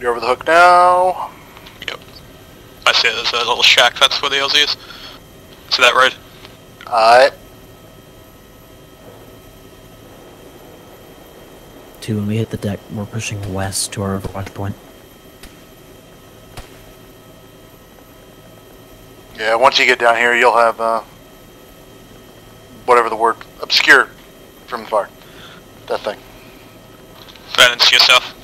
You're over the hook now. Yep. I see there's a little shack that's where the LZ is. See that right? Alright. Two, when we hit the deck, we're pushing west to our overwatch point. Yeah, once you get down here, you'll have, uh, whatever the word, obscure from the far. That thing. Balance yourself.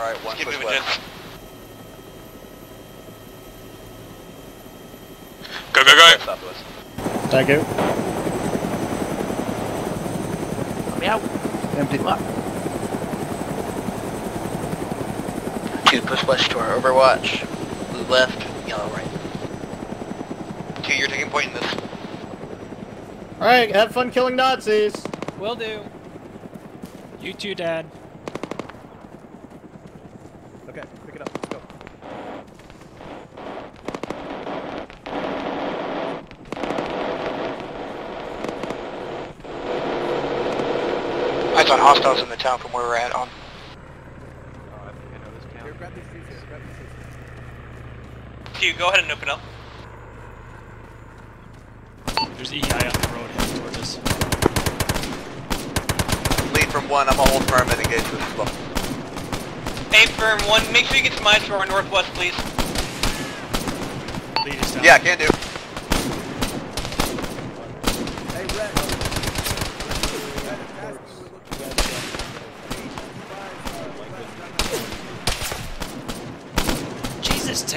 Alright, one Keep push moving, west. gents. Go, go, go! West, southwest. Thank you. Let me out. Empty. Two, push west to our overwatch. Blue left, yellow right. Two, you're taking point in this. Alright, have fun killing Nazis. Will do. You too, Dad. Okay, pick it up. Let's go. I thought hostiles in the town from where we're at on. Here, grab these trees here. Grab these trees. Two, go ahead and open up. There's EI on the road heading towards us. Lead from one, I'm gonna hold firm and engage with slow. Hey, firm one, make sure you get to mines to our northwest, please. Lead us down. Yeah, I can do. Hey, Red.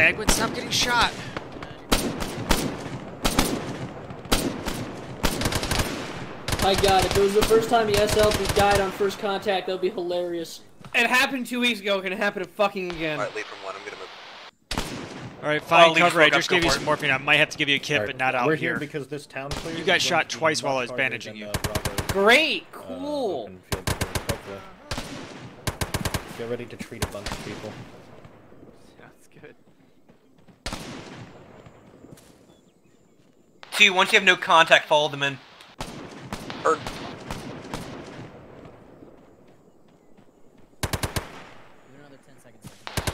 Jesus, Tagwin, stop getting shot. My god, if it was the first time the SLP died on first contact, that would be hilarious. It happened two weeks ago, can it happen fucking again? Alright, lead from one, I'm gonna move. All right, Oh, fine lead cover. I just gave you some it. morphine. I might have to give you a kit, Alright, but not out We're here. here because this town cleared. You got shot going to be twice while I was bandaging you. the Great, uh, cool. open field Get ready to treat a bunch of people. Two, once you have no contact, follow them in. Or,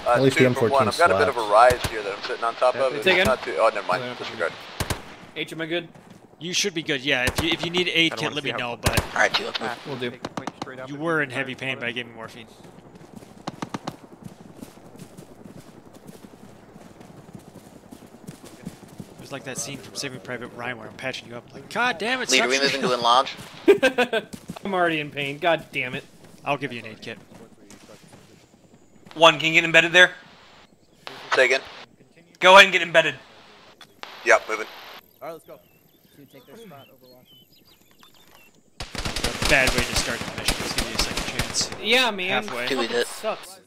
uh, At least two the from one. M14 I've got a bit of a rise here that I'm sitting on top of. Say It's not too, oh, never mind. Disregard. H, am I good? You should be good. Yeah, if you if you need aid kit, let me know. But Alright, two, let's move. We'll do. you were in heavy pain, but I gave you morphine. Was like that scene from Saving Private Ryan where I'm patching you up. Like, God damn it! Lead, are we moving to enlarge? I'm already in pain, god damn it. I'll give you an aid kit. One, can you get embedded there? Say again? Go ahead and get embedded. Yep, moving. Alright, let's go. Bad way to start the mission. Let's give you a second chance. Yeah, man. Halfway. Two, we Fucking hit. sucks.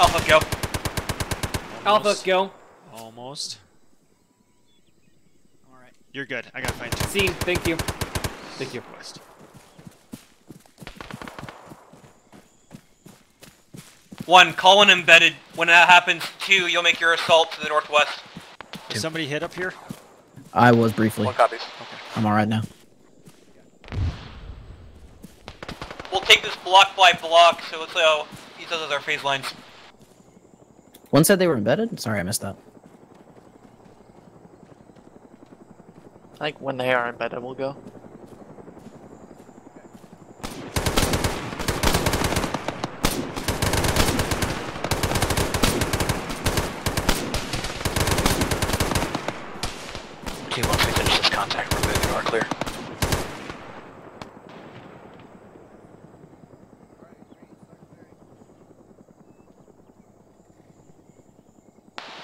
Alpha, go. Alpha, Almost. go. Almost. Alright. You're good. I gotta find two. Scene, thank you. Thank you. West. One, call when embedded. When that happens, two, you'll make your assault to the northwest. Did somebody hit up here? I was briefly. One copies. I'm alright now. We'll take this block by block, so let's use those as our phase lines. One said they were embedded? Sorry, I missed that. Like when they are embedded, we'll go. Two, once we finish this contact, we're moving to our clear.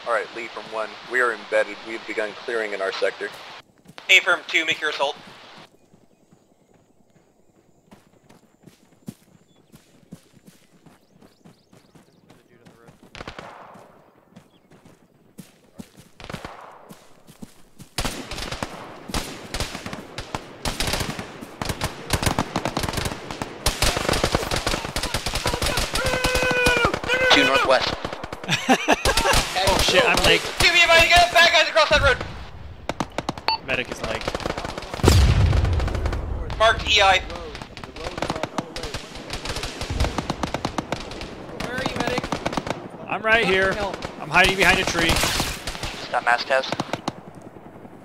Alright, Lee from one. We are embedded. We've begun clearing in our sector. A firm two, make your assault. Two northwest. Oh shit, I'm late. Two, be advised, get back guys across that road. Medic is like. Marked EI. Where are you, medic? I'm right here. I'm hiding behind a tree. Is that mass cas?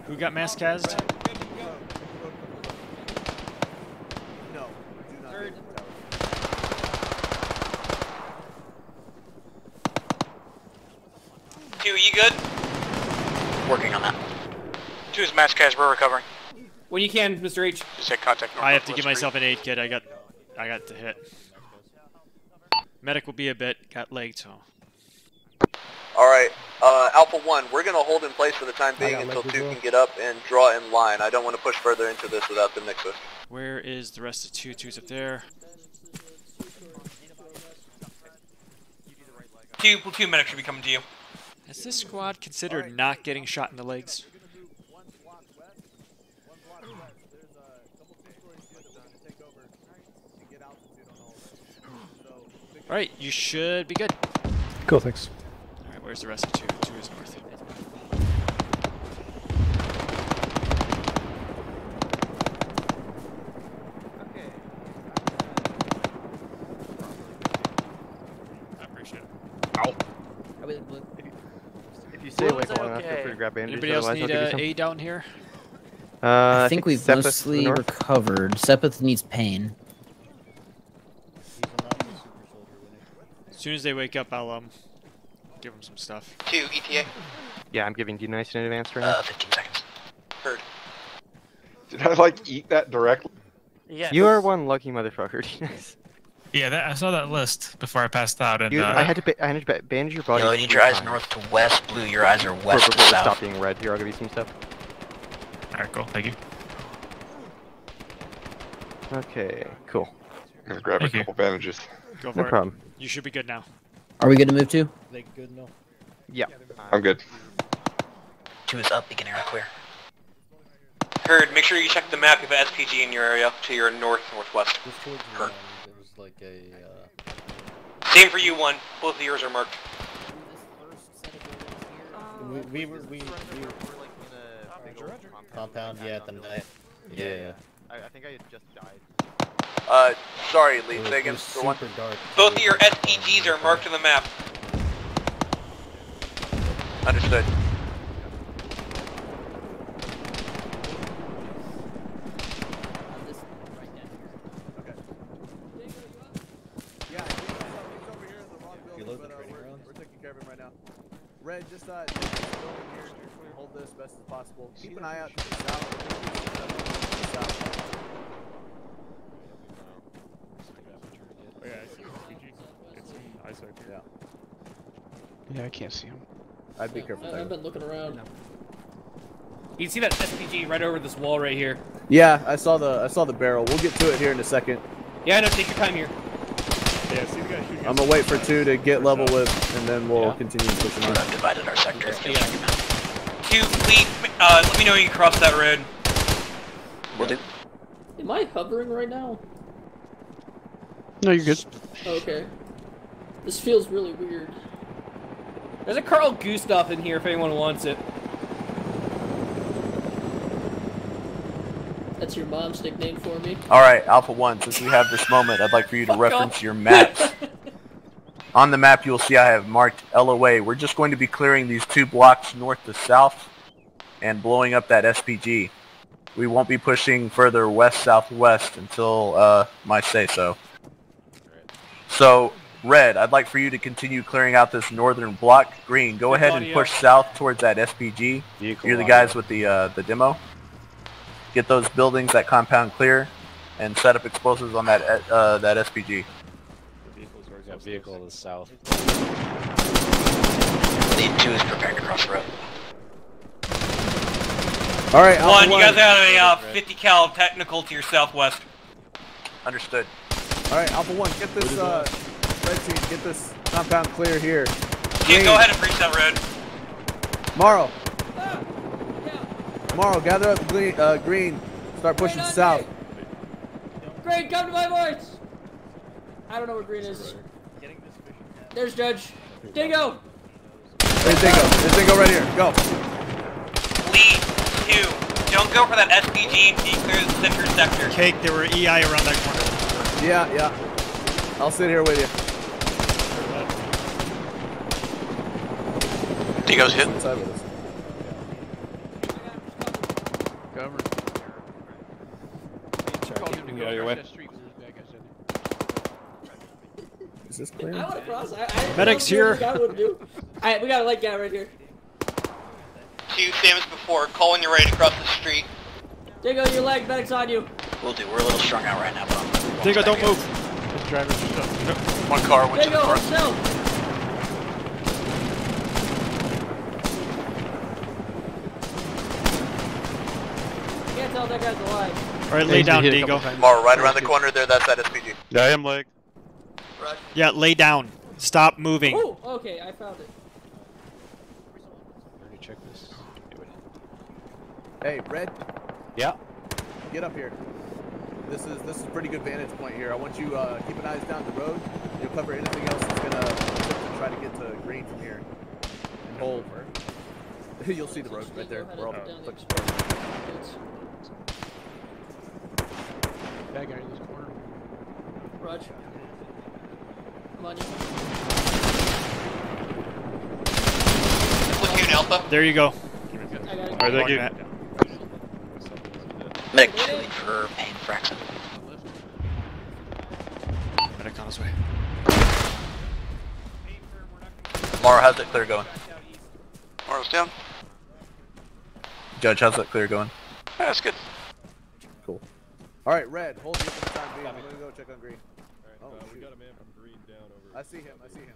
Who got mass cas'd? Two, you good? Working on that. Two is mass cas. We're recovering. When you can, Mr. H. Just had contact. I have to give myself an aid kit. I got, I got to hit. Medic will be a bit. Got legged, so. Alright, uh, Alpha 1, we're going to hold in place for the time being until 2 can get up and draw in line. I don't want to push further into this without the Nixus. Where is the rest of two? Two's up there. Two platoon medics should be coming to you. Has this squad considered not getting shot in the legs? Alright, you should be good. Cool, thanks. Alright, where's the rest of two? Two is north. Okay. I appreciate it. Ow! If you stay awake Blue's long enough, feel okay. free to grab bandages. Anybody else need give you uh, some. aid down here? Uh, I think we've Sepeth mostly north. recovered. Sepeth needs pain. Soon as they wake up, I'll um give them some stuff. Two ETA. Yeah, I'm giving you nice in advance right now. Uh, 15 seconds. Heard. Did I like eat that directly? Yeah. You are one lucky motherfucker. Yes. Yeah, that, I saw that list before I passed out, and you, uh, I had to ba- I had to bandage your body. Yellow, you need your eyes times north to west. Blue, your eyes are west to before it south. Stop being red. Here, I'll give you some stuff. Alright, cool. Thank you. Okay, cool. I'm gonna grab Thank a you. couple bandages. Go for No it. problem. You should be good now. Are we good to move to? They good no? Yeah. I'm good. Two is up. Beacon area clear. Heard. Make sure you check the map. You have an SPG in your area to your north northwest. Just towards the Hurt. end, there was like a, uh... Same for you, one. Both of yours are marked. We, we were, we, we were... Compound, yeah, at the night. Yeah. I, I think I had just died. Uh, sorry, Lee, It was, say again was one. dark. Both of your SPGs are marked on the map. Understood. You load the training rounds? We're taking care of him right now. Red, just uh, just go here and hold this as best as possible. Keep an eye out to the south. To the south. Oh, yeah, I see PG. It's in eyesight Yeah. Yeah, I can't see him. I'd be careful I, there. I've been looking around. You can see that SPG right over this wall right here. Yeah, I saw the I saw the barrel. We'll get to it here in a second. Yeah, I know. take your time here. Yeah, see the guy shooting. I'm gonna wait for two to get level with, and then we'll Yeah. continue pushing We on. have divided our sectors. Yeah. Two, Lee, uh, let me know when you cross that road. We'll do. Am I hovering right now? No, you're good. Okay. This feels really weird. There's a Carl Gustav in here if anyone wants it. That's your mom's nickname for me. Alright, Alpha 1, since we have this moment, I'd like for you to Fuck reference off. your maps. On the map, you'll see I have marked LOA. We're just going to be clearing these two blocks north to south and blowing up that SPG. We won't be pushing further west-southwest until uh, my say-so. So, Red, I'd like for you to continue clearing out this northern block. Green, go Good ahead and push south towards that SPG. Vehicle You're the audio. guys with the uh, the demo. Get those buildings, that compound clear, and set up explosives on that uh, that SPG. Got vehicle to the south. Lead two is preparing to cross the road. All right, Alpha One, you 1. guys have a uh, 50 cal technical to your southwest. Understood. All right, Alpha One, get this uh, red team, get this compound clear here. You go ahead and breach that road. Morrow. Morrow, gather up green, uh, green. Start pushing Wait, south. okay. Green, come to my voice! I don't know where Green is. There's Judge. Dingo! There's Dingo. There's Dingo right here. Go. Lead two, don't go for that SPG until you clear the center sector. Cake, there were EI around that corner. Yeah, yeah. I'll sit here with you. Dingo's hit. Inside with us. Cover. Get out of your way. Is this clear? I want to cross. I, I Medics I don't know here. what I would do. Alright, we got a light guy right here. Two, same as before. Call when you're ready to cross the street. Dingo, your leg, medic's on you. We'll do. We're a little strung out right now, but I'm Dingo, don't move. This driver's just up. One car went to Dingo, the hold front. still. Can't tell that guy's alive. Alright, lay down, Dingo. Mara, right around the corner there. That's that SPG. Yeah, I am leg. Yeah, lay down. Stop moving. Oh, okay, I found it. Already check this. Hey, Red, Yeah. get up here. This is this is a pretty good vantage point here. I want you uh, keep an eyes down the road. You'll cover anything else that's gonna to try to get to green from here. And hold. You'll see the road right there. We're all Dingo, but- head up and down the Bad guy in this corner. Raj. I'm on you. Platoon Alpha. There you go. I got it. Alright, thank you. Matt. Medic two lead for Payne Fraxton. Medic on his way. Mara, how's that clear going? Mara's down. Judge, how's that clear going? Yeah, that's good. Cool. All right, Red, hold you for the time being. I'm gonna go check on green. Oh, we shoot. got a man from green down over. I see him. I see him.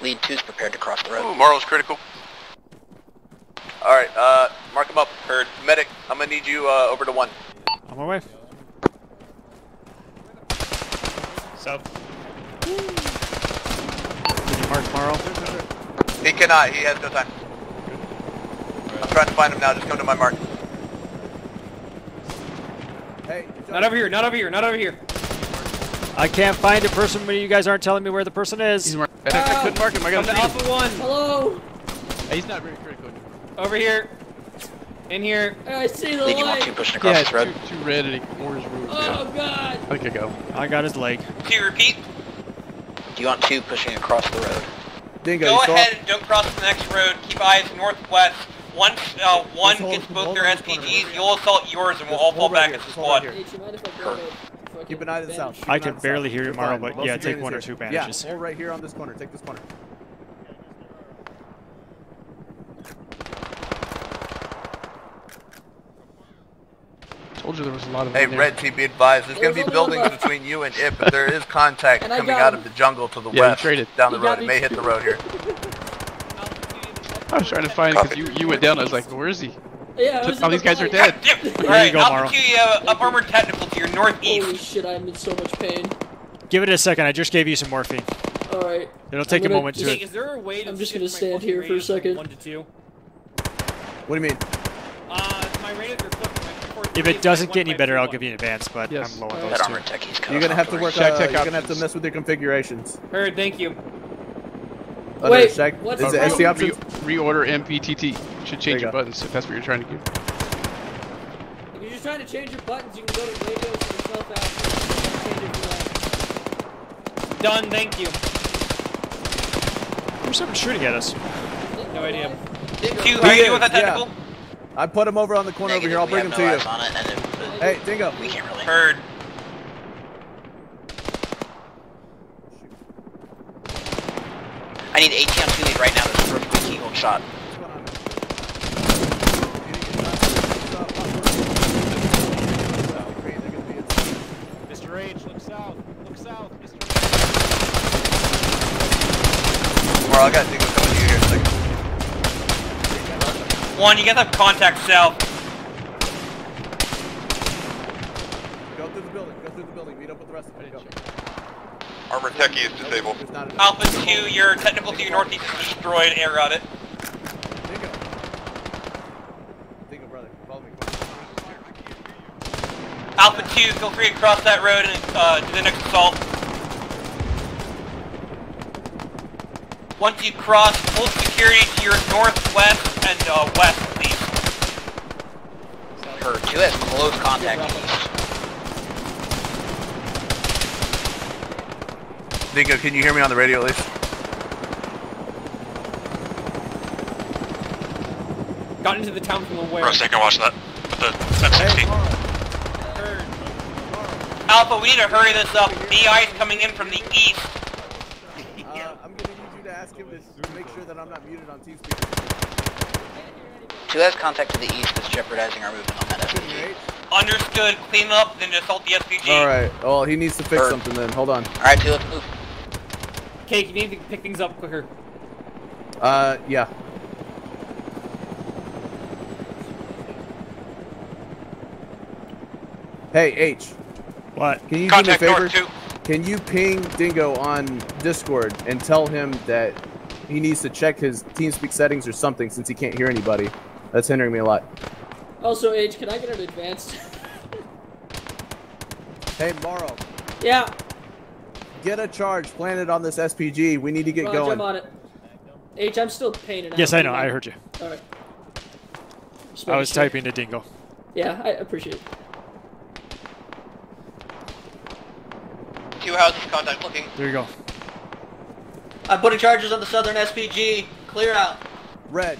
Lead two's prepared to cross the road. Ooh, Marlo's critical. Alright, uh, mark him up. Heard. Medic, I'm gonna need you, uh, over to one. On my way. South. Did you mark Marl? He cannot, he has no time. I'm trying to find him now, just come to my mark. Hey, Not over here, not over here, not over here. I can't find a person when you guys aren't telling me where the person is. I, I couldn't mark him. I got to Alpha 1. Hello. Hey, he's not very critical anymore. Over here. In here. I see the Lead light. two pushing across Yeah, this road. too, too red and he ignores rules. Oh god. I think I go. I got his leg. Two, repeat. Do you want two pushing across the road? Dingo, Go ahead and don't cross the next road. Keep eyes northwest. Once uh, one hold- gets both their on this corner. SPGs, you'll assault yours and we'll Just all fall right back here, as a just right squad. here. Hey, do you mind if I grab a fucking Keep an eye to the south. I can barely hear you, You're Marl, but yeah, take one or here. two Yeah, bandages. hold right here on this corner. Take this corner. Told you there was a lot of Hey, them there. Red Team, be advised, there's gonna be buildings between you and it, but there is contact And coming out him. of the jungle to the Yeah, west, down the You road. It me may hit the road here. I was trying to find because you, you went down. I was like, where is he? Yeah, I was All these the guys are light. dead. Yep. you Alright, go, Alpha Morrow. 2, you have up armored technical to your northeast. Holy shit, I'm in so much pain. Give it a second. I just gave you some morphine. Alright. It'll take I'm a gonna moment to just- it. Is there a way to I'm just gonna stand here for a second. One to two. What do you mean? Uh, my radius are flipping. If it doesn't get any better, I'll give you an advance, but Yes. I'm low on That those two. techie's You're gonna have to work. Uh, you're gonna have to mess with your configurations. Heard, thank you. Under Wait, Shag, what's is the it SC Re- options? reorder MPTT. Should change you your buttons if that's what you're trying to do. If you're just trying to change your buttons, you can go to radios and yourself out. and change it for. Done, thank you. There's something shooting at us. No idea. Two, how are you doing with that Yeah. Technical? I put him over on the corner over here. I'll bring we him have to you. on it, and it- Hey, Dingo. we can't really. Heard. I need AT on two lead right now. This is a perfectly keyhole shot. Mr. H, look south. Look south, Mr. Mara, I got One, you guys have contact south. Go through the building. Go through the building. Meet up with the rest of them. Go. Armored techie is disabled. There's not enough. Alpha 2, your technical to your northeast is destroyed. Air route it. Dingo. Dingo, brother. Follow me. Alpha 2, feel free to cross that road and uh, do the next assault. Once you cross, hold security to your northwest and uh, west, please. Heard. Two has close contact east. Dingo, can you hear me on the radio at least? Got into the town from where? Bro, take a watch that. The M16. Alpha, we need to hurry this up. BI is coming in from the east. Uh, I'm gonna need you to ask him to, to make sure that I'm not muted on TeamSpeak. Two has contact to the east that's jeopardizing our movement on that SPG. Understood. Clean up, then assault the SPG. Alright, well, he needs to fix Heard. something then. Hold on. Alright, two, let's move. Cake, you need to pick things up quicker. Uh, yeah. Hey, H. What? Can you Contact do me a favor? north, two. Can you ping Dingo on Discord and tell him that he needs to check his TeamSpeak settings or something since he can't hear anybody? That's hindering me a lot. Also, Age, can I get an advanced? Hey, Morrow, yeah. get a charge planted on this SPG. We need to get Raj, I'm on it. H, I'm still painting. Yes, I know. I heard you. Alright. I was typing to Dingo. Yeah, I appreciate it. Two houses contact looking. There you go. I'm putting charges on the southern SPG. Clear out. Red.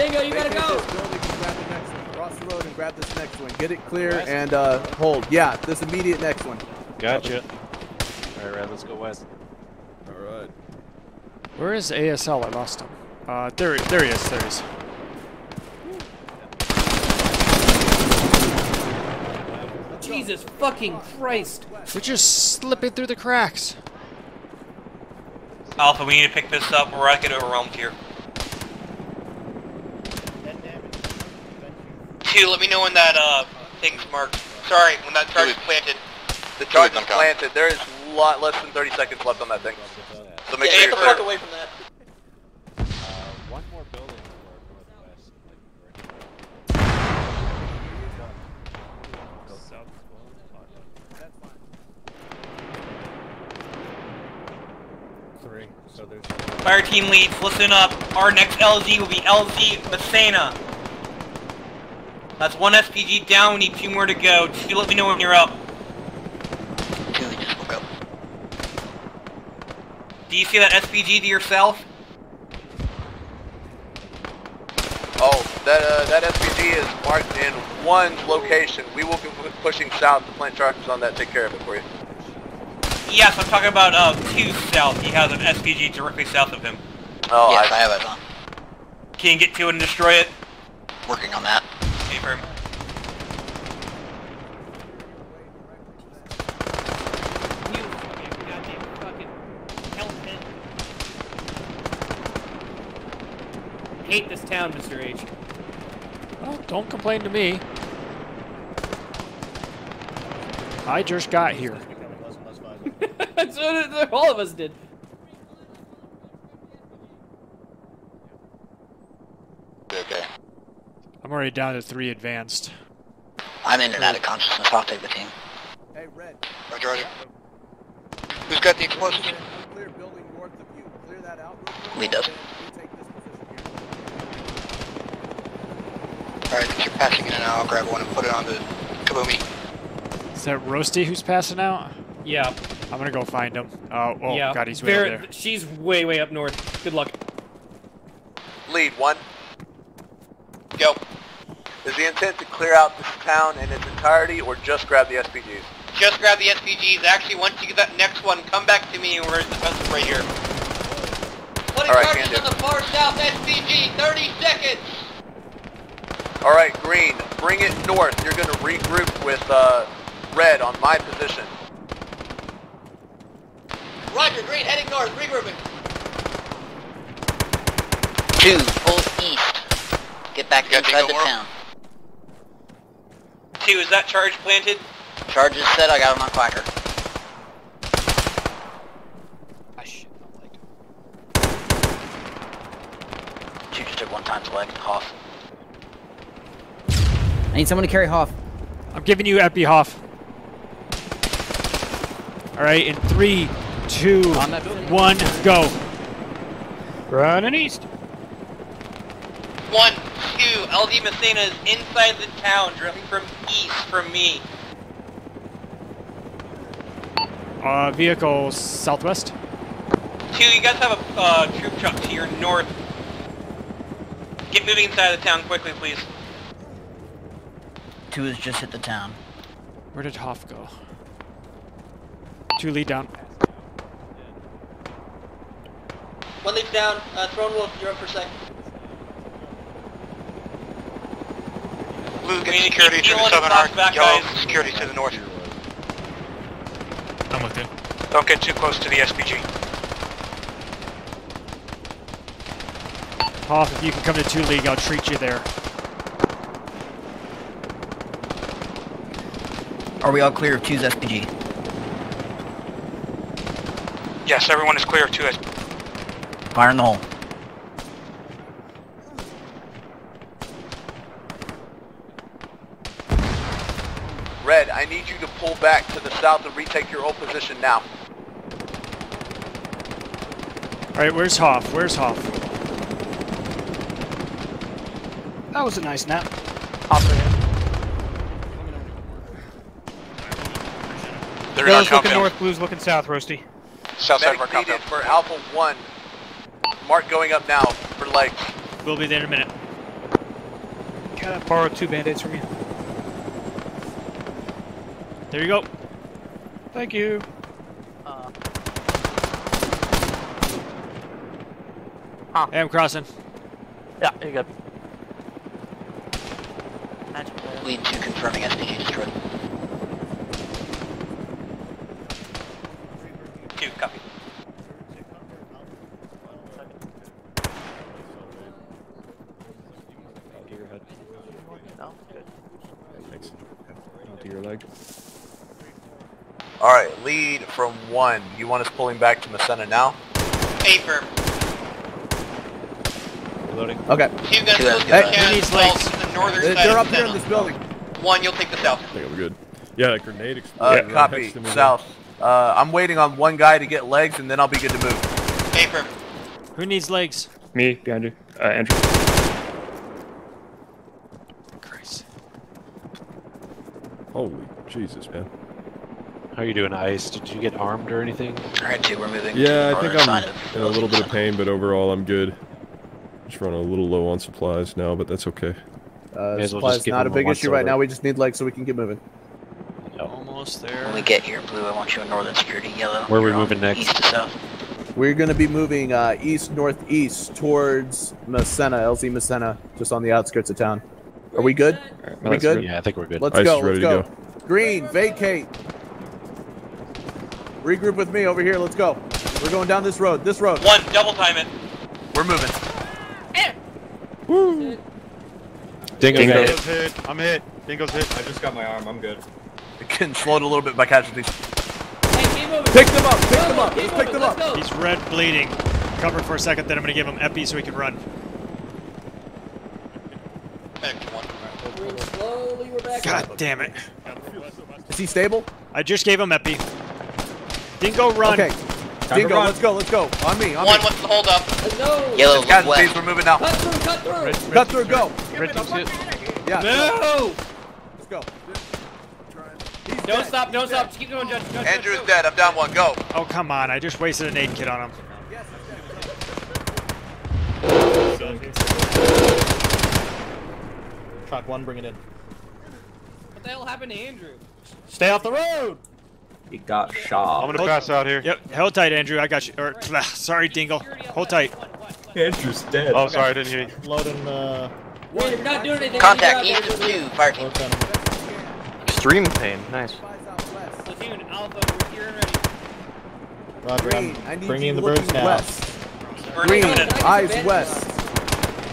Dingo, you gotta go! This building and grab the next one. Cross the road and grab this next one. Get it clear and uh, hold. Yeah, this immediate next one. Gotcha. Alright, Red, let's go west. Alright. Where is ASL? I lost him. Uh, there, there he is. There he is. Jesus fucking Christ. We're just slipping through the cracks. Alpha, we need to pick this up. We're gonna get overwhelmed here. Two, let me know when that uh thing's marked. Sorry, when that charge is planted. The charge is planted. There is a lot less than 30 seconds left on that thing. So make Yeah, sure get the you're fuck away from that. one more building to northwest. Three. So there's. Fire team leads, listen up. Our next LZ will be LZ Messena. That's one SPG down, we need two more to go. Just let me know when you're up. Two, we just woke up. Do you see that SPG to yourself? Oh, that uh, that SPG is marked in one location. We will be pushing south to plant charges on that. Take care of it for you. Yes, I'm talking about uh, two south. He has an SPG directly south of him. Oh, yes, I, I, have it on. Can you get to it and destroy it? Working on that. Okay, firm. You fucking goddamn fucking hellpit. Hate this town, Mr. H. Well, don't complain to me. I just got here. becoming less and less violent. so did, all of us did. Okay. I'm already down to three advanced. I'm in and out of consciousness. I'll take the team. Hey, Red. Roger, roger. Who's got the explosives? Clear building north of you. Clear that out. real quick, Lead does. we take this position here. Alright, since you're passing in and out, I'll grab one and put it on the Kabumi. Is that Roasty who's passing out? Yeah. I'm gonna go find him. Oh, oh yeah. God, he's way Very- over there. She's way, way up north. Good luck. lead one. Go. Is the intent to clear out this town in its entirety, or just grab the SPGs? Just grab the SPGs. Actually, once you get that next one, come back to me and we're defensive right here. Putting All right, charges can do. on the far south SPG. 30 seconds. All right, green, bring it north. You're going to regroup with uh, red on my position. Roger, green, heading north, regrouping. Two, full east. Get back You inside the town. Two, is that charge planted? Charges set, I got him on clacker. Two just took one time's leg. Hoff. I need someone to carry Hoff. I'm giving you Epi Hoff. All right, in three, two, one, go. Running east. One, two, LZ Messina is inside the town, driven from east from me. Uh, vehicle southwest. Two, you guys have a uh, troop truck to your north. Get moving inside the town quickly, please. Two has just hit the town. Where did Hoff go? Two lead down. One lead down. Uh, Throne Wolf, you're up for a Blue, get security to the feeling southern arc. Yellow, guys. security to the north. I'm with you. Don't get too close to the SPG. Hoff, if you can come to two league, I'll treat you there. Are we all clear of two's SPG? Yes, everyone is clear of 2 SP. Fire in the hole. Red, I need you to pull back to the south and retake your old position now. Alright, where's Hoff? Where's Hoff? That was a nice nap. They're in our Yellow's looking north, blue's looking south, Roasty. South side of our Medic needed compound. for Alpha 1. Mark going up now for legs. We'll be there in a minute. Can I borrow two band-aids from you? There you go. Thank you. Uh. Hey, I'm crossing. Yeah, you got. Lead two confirming SPG destroyed. Two, copy. Onto your head. No, good. Thanks. Onto your leg. Alright, lead from 1. You want us pulling back to Messena now? Paper. Reloading. Okay. Two guys Two look SPG. at Hey, the who needs legs? to the northern They're side they're up here in this building. One, you'll take the south. I think I'm good. Yeah, that grenade Uh, exploded. right copy. next to me there. South. Uh, I'm waiting on one guy to get legs and then I'll be good to move. Paper. Who needs legs? Me, behind you. Uh, Andrew. Christ. Holy Jesus, man. How are you doing, Ice? Did you get armed or anything? Alright, two, we're moving. Yeah, I think I'm of- in a little bit of pain, but overall I'm good. Just running a little low on supplies now, but that's okay. Uh, May well supplies not a big once issue right now. We just need legs so we can get moving. Almost there. When we get here, blue, I want you in northern security. Yellow. Where are we you're moving next? East to south. We're going to be moving uh, east northeast towards Messena, LZ Messena, just on the outskirts of town. Are we good? Alright, we good? Yeah, I think we're good. Let's Ice go. is Let's ready go. to Green, vacate. Regroup with me over here. Let's go. We're going down this road. This road. One, double time it. We're moving. Dingo, Dingo. got hit. hit. I'm hit. Dingo's hit. I just got my arm. I'm good. Getting slowed a little bit by casualties. Hey, game over. Pick them up. Pick Go, them up. Let's pick them let's up. go. He's red bleeding. Cover for a second, then I'm gonna give him epi so he can run. Medic one. We're slowly, we're back God damn it. Is he stable? I just gave him epi. Dingo, run. Okay. Dingo, let's go. Let's go. On me. On One, me. what's the hold up? Let's go. Yellow, look Casualties, west. we're moving now. Cut through, cut through. Cut through. Go. Red team's hit. Yeah. No. Let's go. He's Don't dead. stop, don't He's stop. dead. Keep going, Judge. Judge, Andrew's Judge, dead. I'm down one. Go. Oh, come on. I just wasted an aid kit on him. Truck one, bring it in. What the hell happened to Andrew? Stay off the road! He got shot. I'm gonna pass out here. Yep, hold tight, Andrew. I got you. Or, sorry, Dingle. Hold tight. Andrew's dead. Oh, sorry, I didn't hear you. Loading, uh... Wait, we're not doing anything. Contact Good east job, of Andrew. two. Fire team. Load down. Extreme pain. Nice. Platoon, Alpha, we're here and ready. Roger, Green, I'm I need bringing in the birds now. west. Green, eyes west.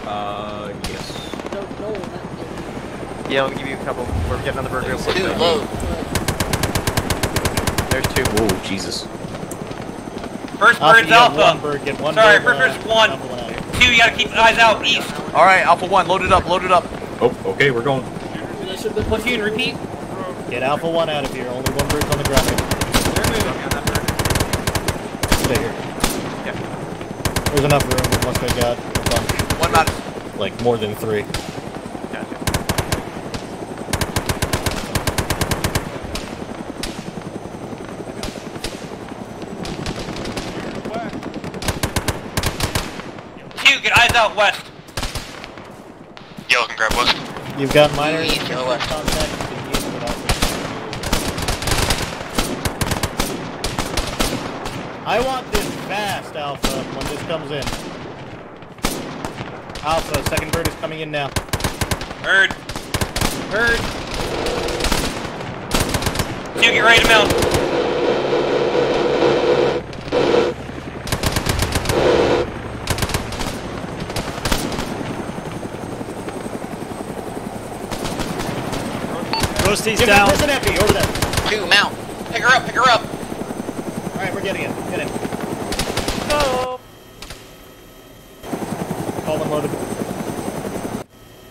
Uh, yes. No, no, not Yeah, I'll give you a couple. We're getting on the bird real quick. Two, though. Load. There's two. Oh, Jesus. First Alpha, bird's you have one alpha. bird, get one Sorry, bird, first uh, bird's one. Alpha one. Two, you gotta keep your eyes out east. All right, Alpha One, load it up. Load it up. Oh, okay, we're going. Relationship platoon, repeat. Get Alpha 1 out of here. Only one bird's on the ground. They're. Stay here. Yeah. There's enough room unless they got a bunch. One not. Like more than three. Out west. Yellow can grab west. You've got minor yellow west. contact. You can use it without- I want this fast, Alpha, when this comes in. Alpha, second bird is coming in now. Bird. Bird. Two, get ready to mount. Roasty's Give down. that person empty, over there. Two, mount. Pick her up, pick her up. Alright, we're getting it. Get in. Call them loaded.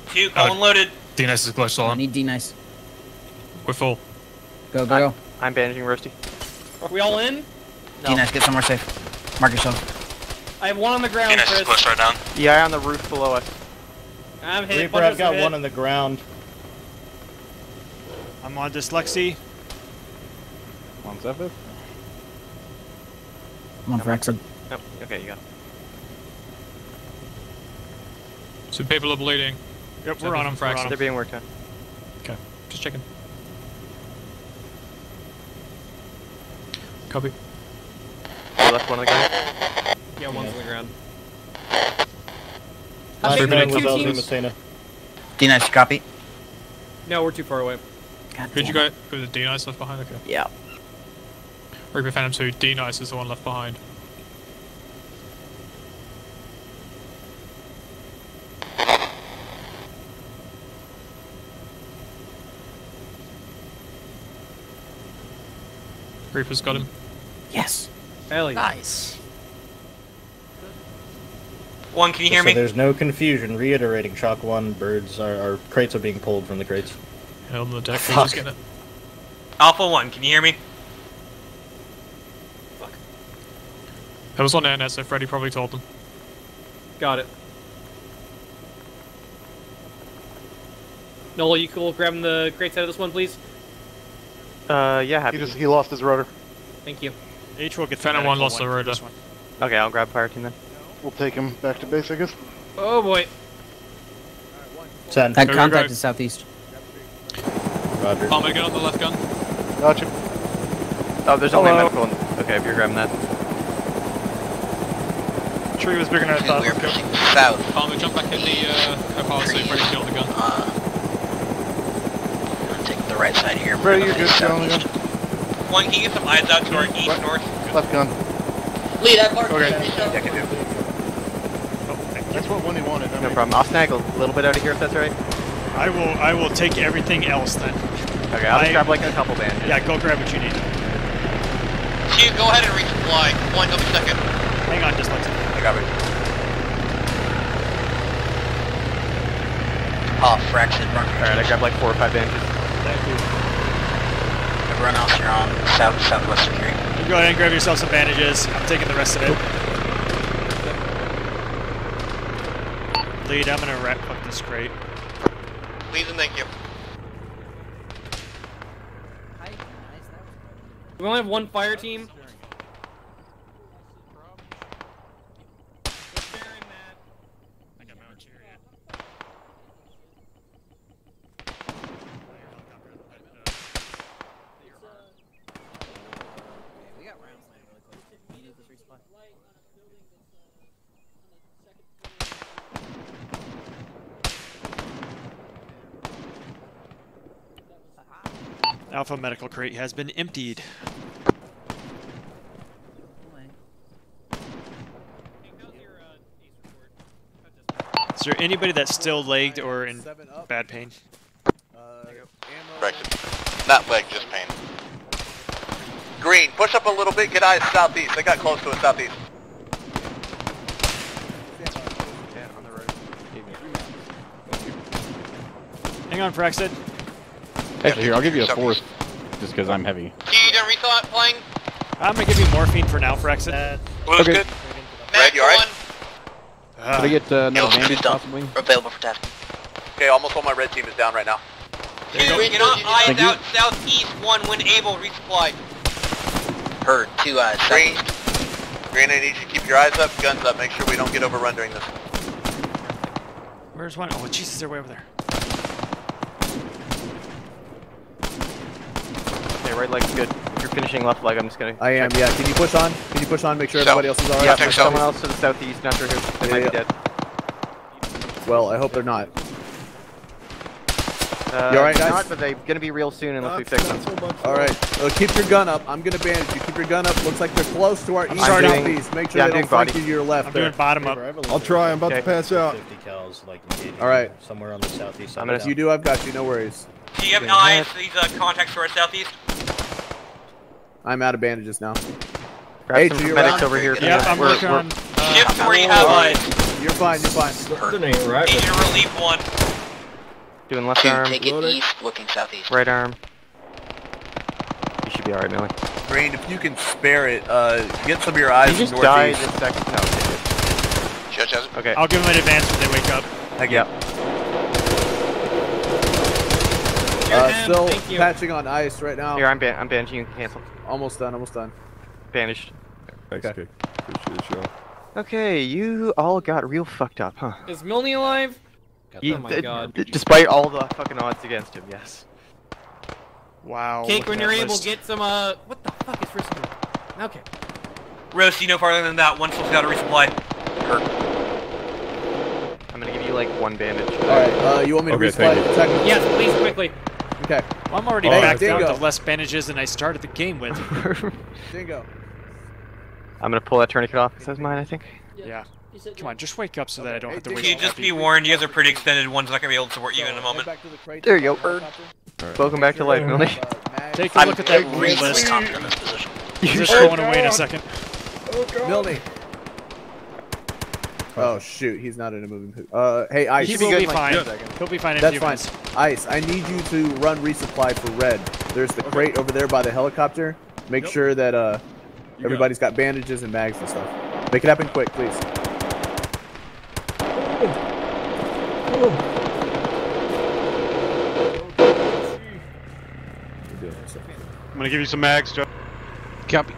Two, call uh, unloaded. DNS is glitched I on. need D-nice. We're full. Go, go, go. I'm bandaging Roasty. Are we all in? D-nice, get somewhere safe. Mark yourself. I have one on the ground, DNS is Chris. glitched right down. EI on the roof below us. I'm hit. Reaper, I've got one on the ground. I'm on dyslexy. One seven. I'm on for exit. Nope. Okay, you got it. Some people are bleeding. Yep, we're on them. We're. They're being worked on. Okay, just checking. Copy. You left one of the guys. Yeah, one's on the ground. Last think man the was two LZ teams- Messina. D-nice, copy. No, we're too far away. God Who'd you go? Who the D Nice left behind? Okay. Yeah. Reaper Phantom 2, D Nice is the one left behind. Reaper's got him. Yes. Hell yeah. Nice. One, can you hear so me? there's no confusion. Reiterating, Shock 1, birds are, are crates are being pulled from the crates. Held on the deck. Fuck. Just getting it. Alpha 1, can you hear me? Fuck. It was on the internet, so Freddy probably told them. Got it. Nola, you cool grabbing the crates out of this one, please? Uh, yeah, happy. He just he lost his rotor. Thank you. H will get Phantom medical one lost the for rotor. this one. Okay, I'll grab fire team then. We'll take him back to base, I guess. Oh boy. Send. That Go, go, contact is southeast. Roger. Palmer, get on the left gun. Gotcha. Oh, there's only a Hello. medical. In... Okay, if you're grabbing that. Tree was bigger than I thought. We're Let's pushing south. Palmer, jump back in the uh, co-pilot so Freddy can get on the gun. Uh, I'm taking the right side here. Freddy, We're you're good. face Get on the southeast. gun. One, can you get some eyes out to our east, What? north? Left gun. Lead that mark. Okay. Yeah, Yeah, can do. That's what Winnie wanted. I No mean, problem. I'll snag a little bit out of here if that's all right. I will. I will take everything else then. Okay, I'll just I- grab like a couple bandages. Yeah, go grab what you need. Two, go ahead and resupply. One, go second. Hang on, just a second. I got it. Ah, oh, fraction. Alright, I grabbed like four or five bandages. Thank you. Everyone else, you're on south southwest security. You go ahead and grab yourself some bandages. I'm taking the rest of it. Lead, I'm gonna wrap up this crate. Please and thank you. We only have one fire team. Alpha medical crate has been emptied. Is there anybody that's still legged or in bad pain? Correction. Not leg, just pain. Green, push up a little bit, get eyes southeast. They got close to us southeast. Hang on, Fraxton. Actually, here, I'll give you a fourth, just because I'm heavy. See you done resupplying? I'm gonna give you morphine for now, Fraxton. Blue's Okay. good. Red, you alright? Ah. Could I get uh, another Yo, bandage done. possibly? Available for task. Okay, almost all my red team is down right now. Two, get on eyes Thank out southeast, one when able, resupply. Heard. Two eyes. Green. Green, I need you to keep your eyes up, guns up. Make sure we don't get overrun during this. Where's one? Oh, Jesus, they're way over there. Okay, right leg's good. If you're finishing left leg, I'm just gonna. I am, yeah. Can you push on? Can you push on? Make sure South. everybody else is alright. Yeah, there's someone else to the southeast under here. They Yeah, might yeah. be dead. Well, I hope they're not. Uh, You alright, guys? Not, but they're gonna be real soon unless we fix them. Alright, uh, keep your gun up. I'm gonna bandage you. Keep your gun up. Looks like they're close to our I'm east starting- southeast. Make sure yeah, I'm they don't flank you to your left I'm there. doing bottom up. I'll try. I'm about Okay. to pass out. 50 cals, like Alright. somewhere on the southeast side. I'm gonna- If you do, I've got you. No worries. Do you have eyes for these uh, contacts to our southeast? I'm out of bandages now. Grab H, some medics over here. Yeah, I'm We're- working we're- on. Shift to where you have eyes. You're fine. You're fine. Something ain't right. Need to relieve one. Doing left arm, it east, looking southeast. right arm. You should be alright, Millie. Green, if you can spare it, uh, get some of your eyes You just northeast. died this second. No, okay, Judge has it. Okay. I'll give them an advance when they wake up. Heck yeah. Uh, still you. patching on ice right now. Here, I'm ban- I'm banishing. Cancel. Almost done. Almost done. Banished. Thanks, Okay. Kick. Appreciate it, y'all. Okay, you all got real fucked up, huh? Is Milne alive? You- oh my god. despite all the fucking odds against him, yes. Wow. Cake, when you're that able, get some, uh, what the fuck is first doing? Okay. Roasty no farther than that, one still got to resupply. I'm gonna give you like one bandage. Alright, uh, you want me to Okay, resupply? thank you. Technical? Yes, please, quickly. Okay. Well, I'm already Hey, backed out Dingo. to less bandages than I started the game with. Dingo. I'm gonna pull that tourniquet off. It says mine, I think. yeah. Come on, just wake up so that I don't have to wait. Okay, till just be warned, you guys are pretty extended, one's not going to be able to support you in a moment. the. There you go, Bird. Welcome back to life, Millie. Uh, Take a look at that ring list. You're just going away in a second. Milne. Oh shoot, he's not in a moving. hoop. Uh, hey, Ice. He will be fine. He'll be fine That's fine. Ice, I need you to run resupply for red. There's the crate over there by the helicopter. Make sure that uh, everybody's got bandages and bags and stuff. Make it happen quick, please. I'm gonna give you some mags, Joe. Copy.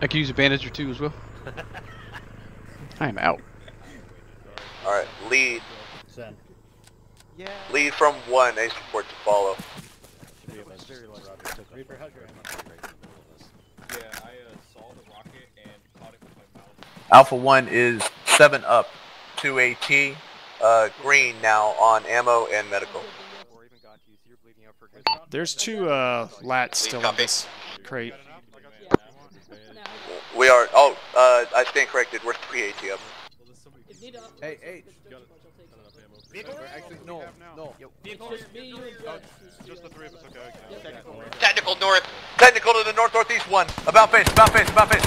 I can use a bandage or two as well. I am out. Alright, lead. Send. Lead from one, ace report to follow. Reaper, how's your ammo? Yeah, I uh, saw the rocket and caught it with my mouth. Alpha 1 is 7 up, 2 AT, uh, green now on ammo and medical. There's two uh, lats still in this crate. We are, oh, uh, I stand corrected, we're 3 AT up. Hey, H. Actually, no, no. Just me, you, and Judge. Just the three of us, okay. Technical north. Technical to the north northeast one. About face, about face, about face.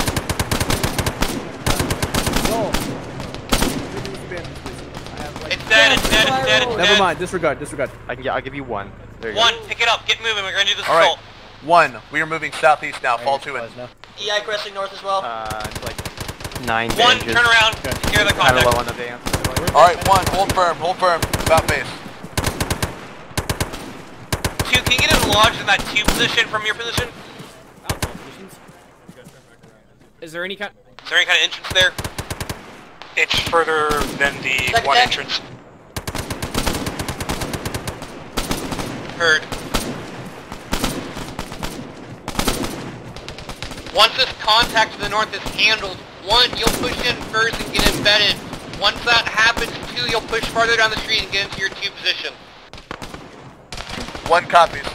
No. It's dead, it's dead, it's dead, it's dead. Never dead. mind. Disregard. Disregard. I can, yeah, I'll give you one. There you One, pick it up, get moving, we're going to do this Alright, assault. 1, we are moving southeast now, fall 2 in. EI cresting north as well. Uh, it's like nine One, bandages. turn around, secure the Kind of contact. low on the dance. Alright, 1, hold firm, hold firm, about face. Two, can you get him lodged in that two position from your position? Is there any kind? Is there any kind of entrance there? It's further than the Second one deck. entrance. Heard. Once this contact to the north is handled, one, you'll push in first and get embedded. Once that happens, two, you'll push farther down the street and get into your two position. 1 copies.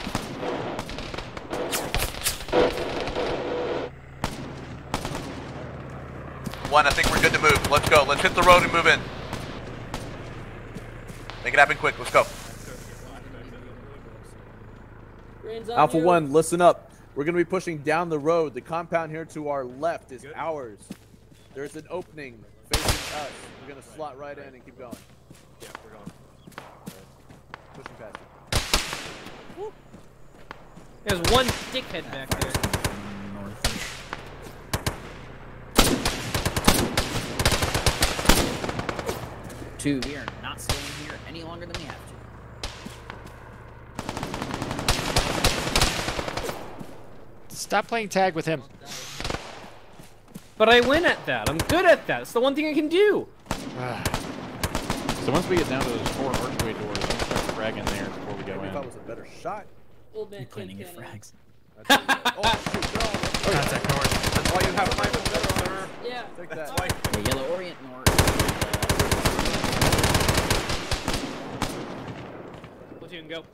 One, I think we're good to move. Let's go. Let's hit the road and move in. Make it happen quick. Let's go. Alpha One, listen up. We're gonna be pushing down the road. The compound here to our left is ours. There's an opening facing us. We're gonna slot right in and keep going. Yeah, we're going. Pushing past you. There's one dickhead back there. Two, we are not staying here any longer than we have to. Stop playing tag with him. But I win at that. I'm good at that. It's the one thing I can do. So once we get down to those four archway doors, I'm gonna start fragging there before we go Maybe in. if I was a better shot. Old man planning your frags. oh, shoot, they're all- Contact north. That's why you have rifles there, sir. Yeah. Take that. The Yellow Orient North. Platoon, go.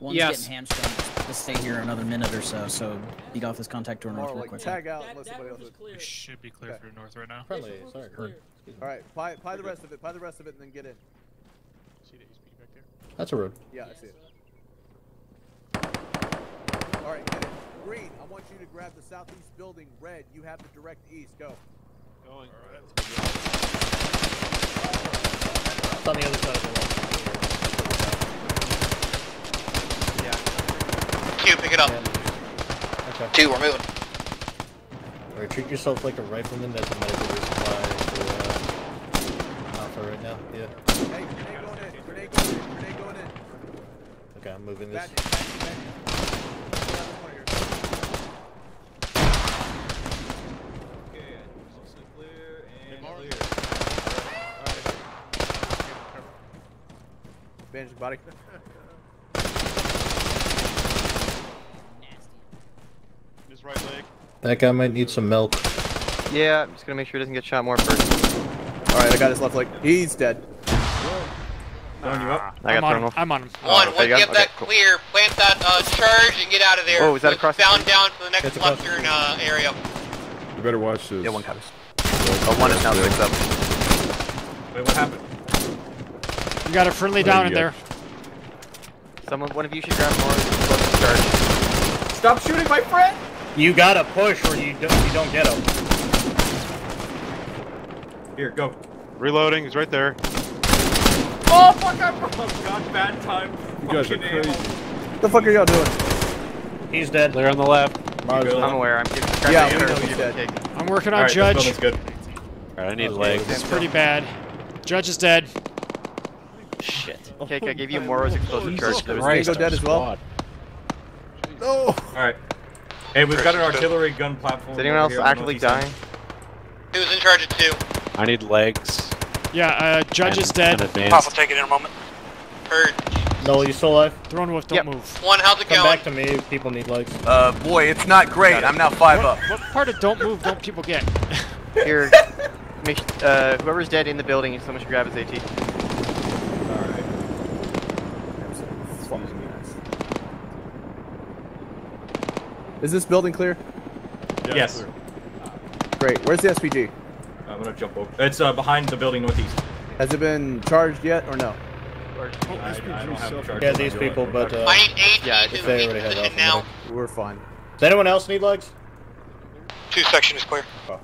One's Yes. getting hamstrung. Let's stay here another minute or so. So beat off this contact door north Or real like quick. tag out unless somebody else. We should be clear through north right now. Friendly, sorry. All right, pie, pie the rest of it. Pie the rest of it, and then get in. See that HP back there? That's a road. Yeah, I see it. All right, get in. Green, I want you to grab the southeast building. Red, you have the direct east. Go. Going. It's on the other side of the Q, pick it up. wall. Okay. Two, we're moving. Alright, treat yourself like a rifleman that's a medical resupply for uh, Alpha right now. Yeah. Hey, grenade going in. Grenade going in. Grenade going in. Okay, I'm moving this. Back in, back in, back in. Get out of the corner here. Okay, mostly clear and clear. Bandage your body. His right leg. That guy might need some milk. Yeah, I'm just gonna make sure he doesn't get shot more first. All right, I got his left leg. He's dead. Throwing you up. I got I'm on him. I'm on him. One, okay, once you yeah, have okay, that cool. clear, plant that uh, charge and get out of there. Oh, is that So across the Bound down to the next That's across the muster street. uh, area. You better watch this. Yeah, one copies. Oh, one is now six up. Wait, what happened? We got a friendly There down in go. there. Someone, one of you should grab more explosive charge. Stop shooting my friend! You gotta push or you don't, you don't get him. Here, go. Reloading. He's right there. Oh, fuck, I'm oh, God, bad time. You guys are crazy. What the fuck are y'all doing? He's dead. Clear on the left. I'm aware. I'm giving scratching Yeah, the we know he's you're dead. I'm working on Alright, this Judge. building's good. Alright, I need Okay, legs. It's pretty bad. Judge is dead. Shit. Oh, okay, I gave you Moro's explosive charge. That was Christ. Dingo dead as well? No. Alright. Hey, we've got an artillery gun platform. Is anyone else here actively northeast end. dying? Who's in charge of two? I need legs. Yeah, uh, Judge and, is dead. And Pop will take it in a moment. Heard. No, you still alive? Throne Wolf, don't Yep. move. One, how's it Come going? back to me. People need legs. Uh, boy, it's not great. I'm now five What, up. what part of don't move don't people get? Here, make, uh, whoever's dead in the building, someone should grab his AT. Alright. Is this building clear? Yes. Great. Where's the SPG? I'm gonna jump over. It's uh, behind the building northeast. Has it been charged yet or no? I, I don't have a Yeah, these building. people, but uh, I need AT Yeah, if they already have alpha now. We're fine. does anyone else need legs? Two section is clear. Well,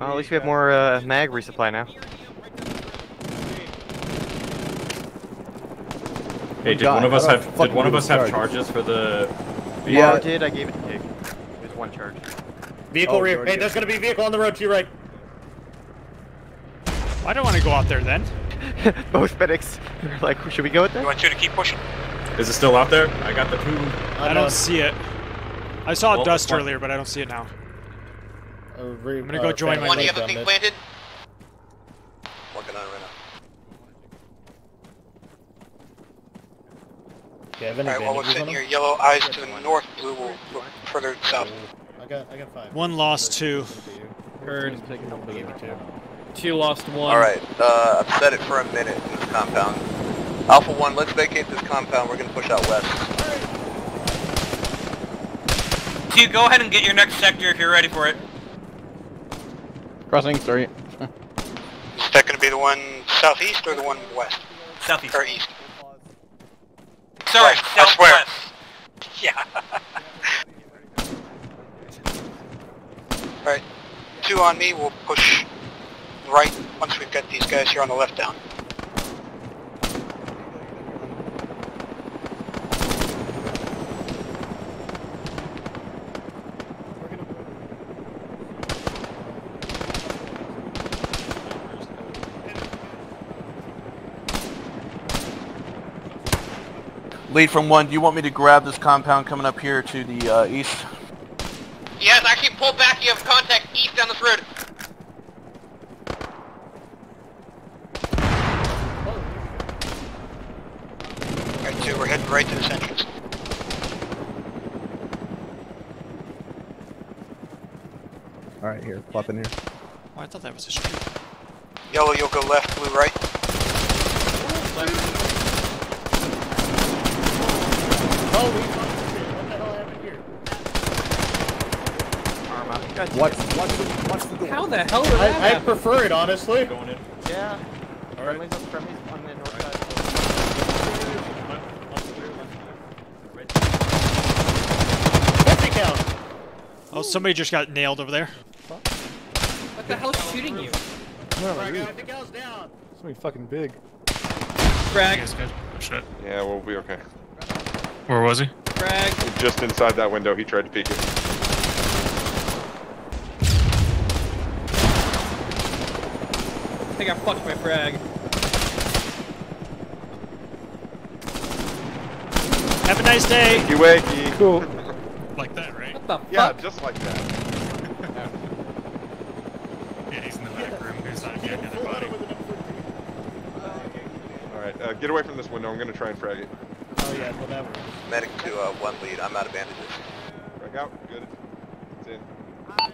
at least we have more uh, mag resupply now. Hey, did one of us have did one of us have charges for the? Yeah. I did, I gave it to Dig. It was one charge. Vehicle Oh, rear. Hey, there's gonna be a vehicle on the road to your right. I don't want to go out there then. Both medics were like, should we go with You that? want you to keep pushing? Is it still out there? I got the two. I don't see it. I saw Well, dust earlier, but I don't see it now. Uh, re- I'm gonna go join my One, do you have a thing this. planted? Working on it right Do you have any. Alright, while we're bandages sitting here, yellow eyes to the north, blue will look further south. I got, I got five. One lost, two. Heard. I'll give you two. Two lost one. Alright, uh, I've set it for a minute in this compound. Alpha 1, let's vacate this compound. We're gonna push out west. Two, go ahead and get your next sector if you're ready for it. Crossing, sorry. Is that going to be the one southeast or the one west? Southeast. Or east? Sorry, I swear. Yeah. Alright, two on me, we'll push right once we've got these guys here on the left down. Lead from one, do you want me to grab this compound coming up here to the uh, east? Yes, actually pull back. You have contact east down this road. Alright, two, we're heading right to this entrance. Alright, here, plop in here. Oh, I thought that was a street. Yellow, you'll go left, blue right. Oh, Holy fuck, what the hell happened here? Watch, watch the, watch the door. How the hell did I, that I happen? prefer it, honestly. Going in. Yeah. Alright. Friendlies, on- friendlies on the north side. Fifty count. Oh, somebody just got nailed over there. What the hell's shooting you? Fifty counts down. Something fucking big. Frag. Yes, good. Oh, shit. Yeah, we'll be okay. Where was he? Frag. Just inside that window, he tried to peek it. I think I fucked my frag. Have a nice day. You wakey. Cool. Like that, right? What the Yeah, just like that. Yeah, he's in the back room. He's not getting body Alright, uh, get away from this window. I'm gonna try and frag it. Yeah, whatever. Medic to uh, one lead, I'm out of bandages. Break out. Good. It's in.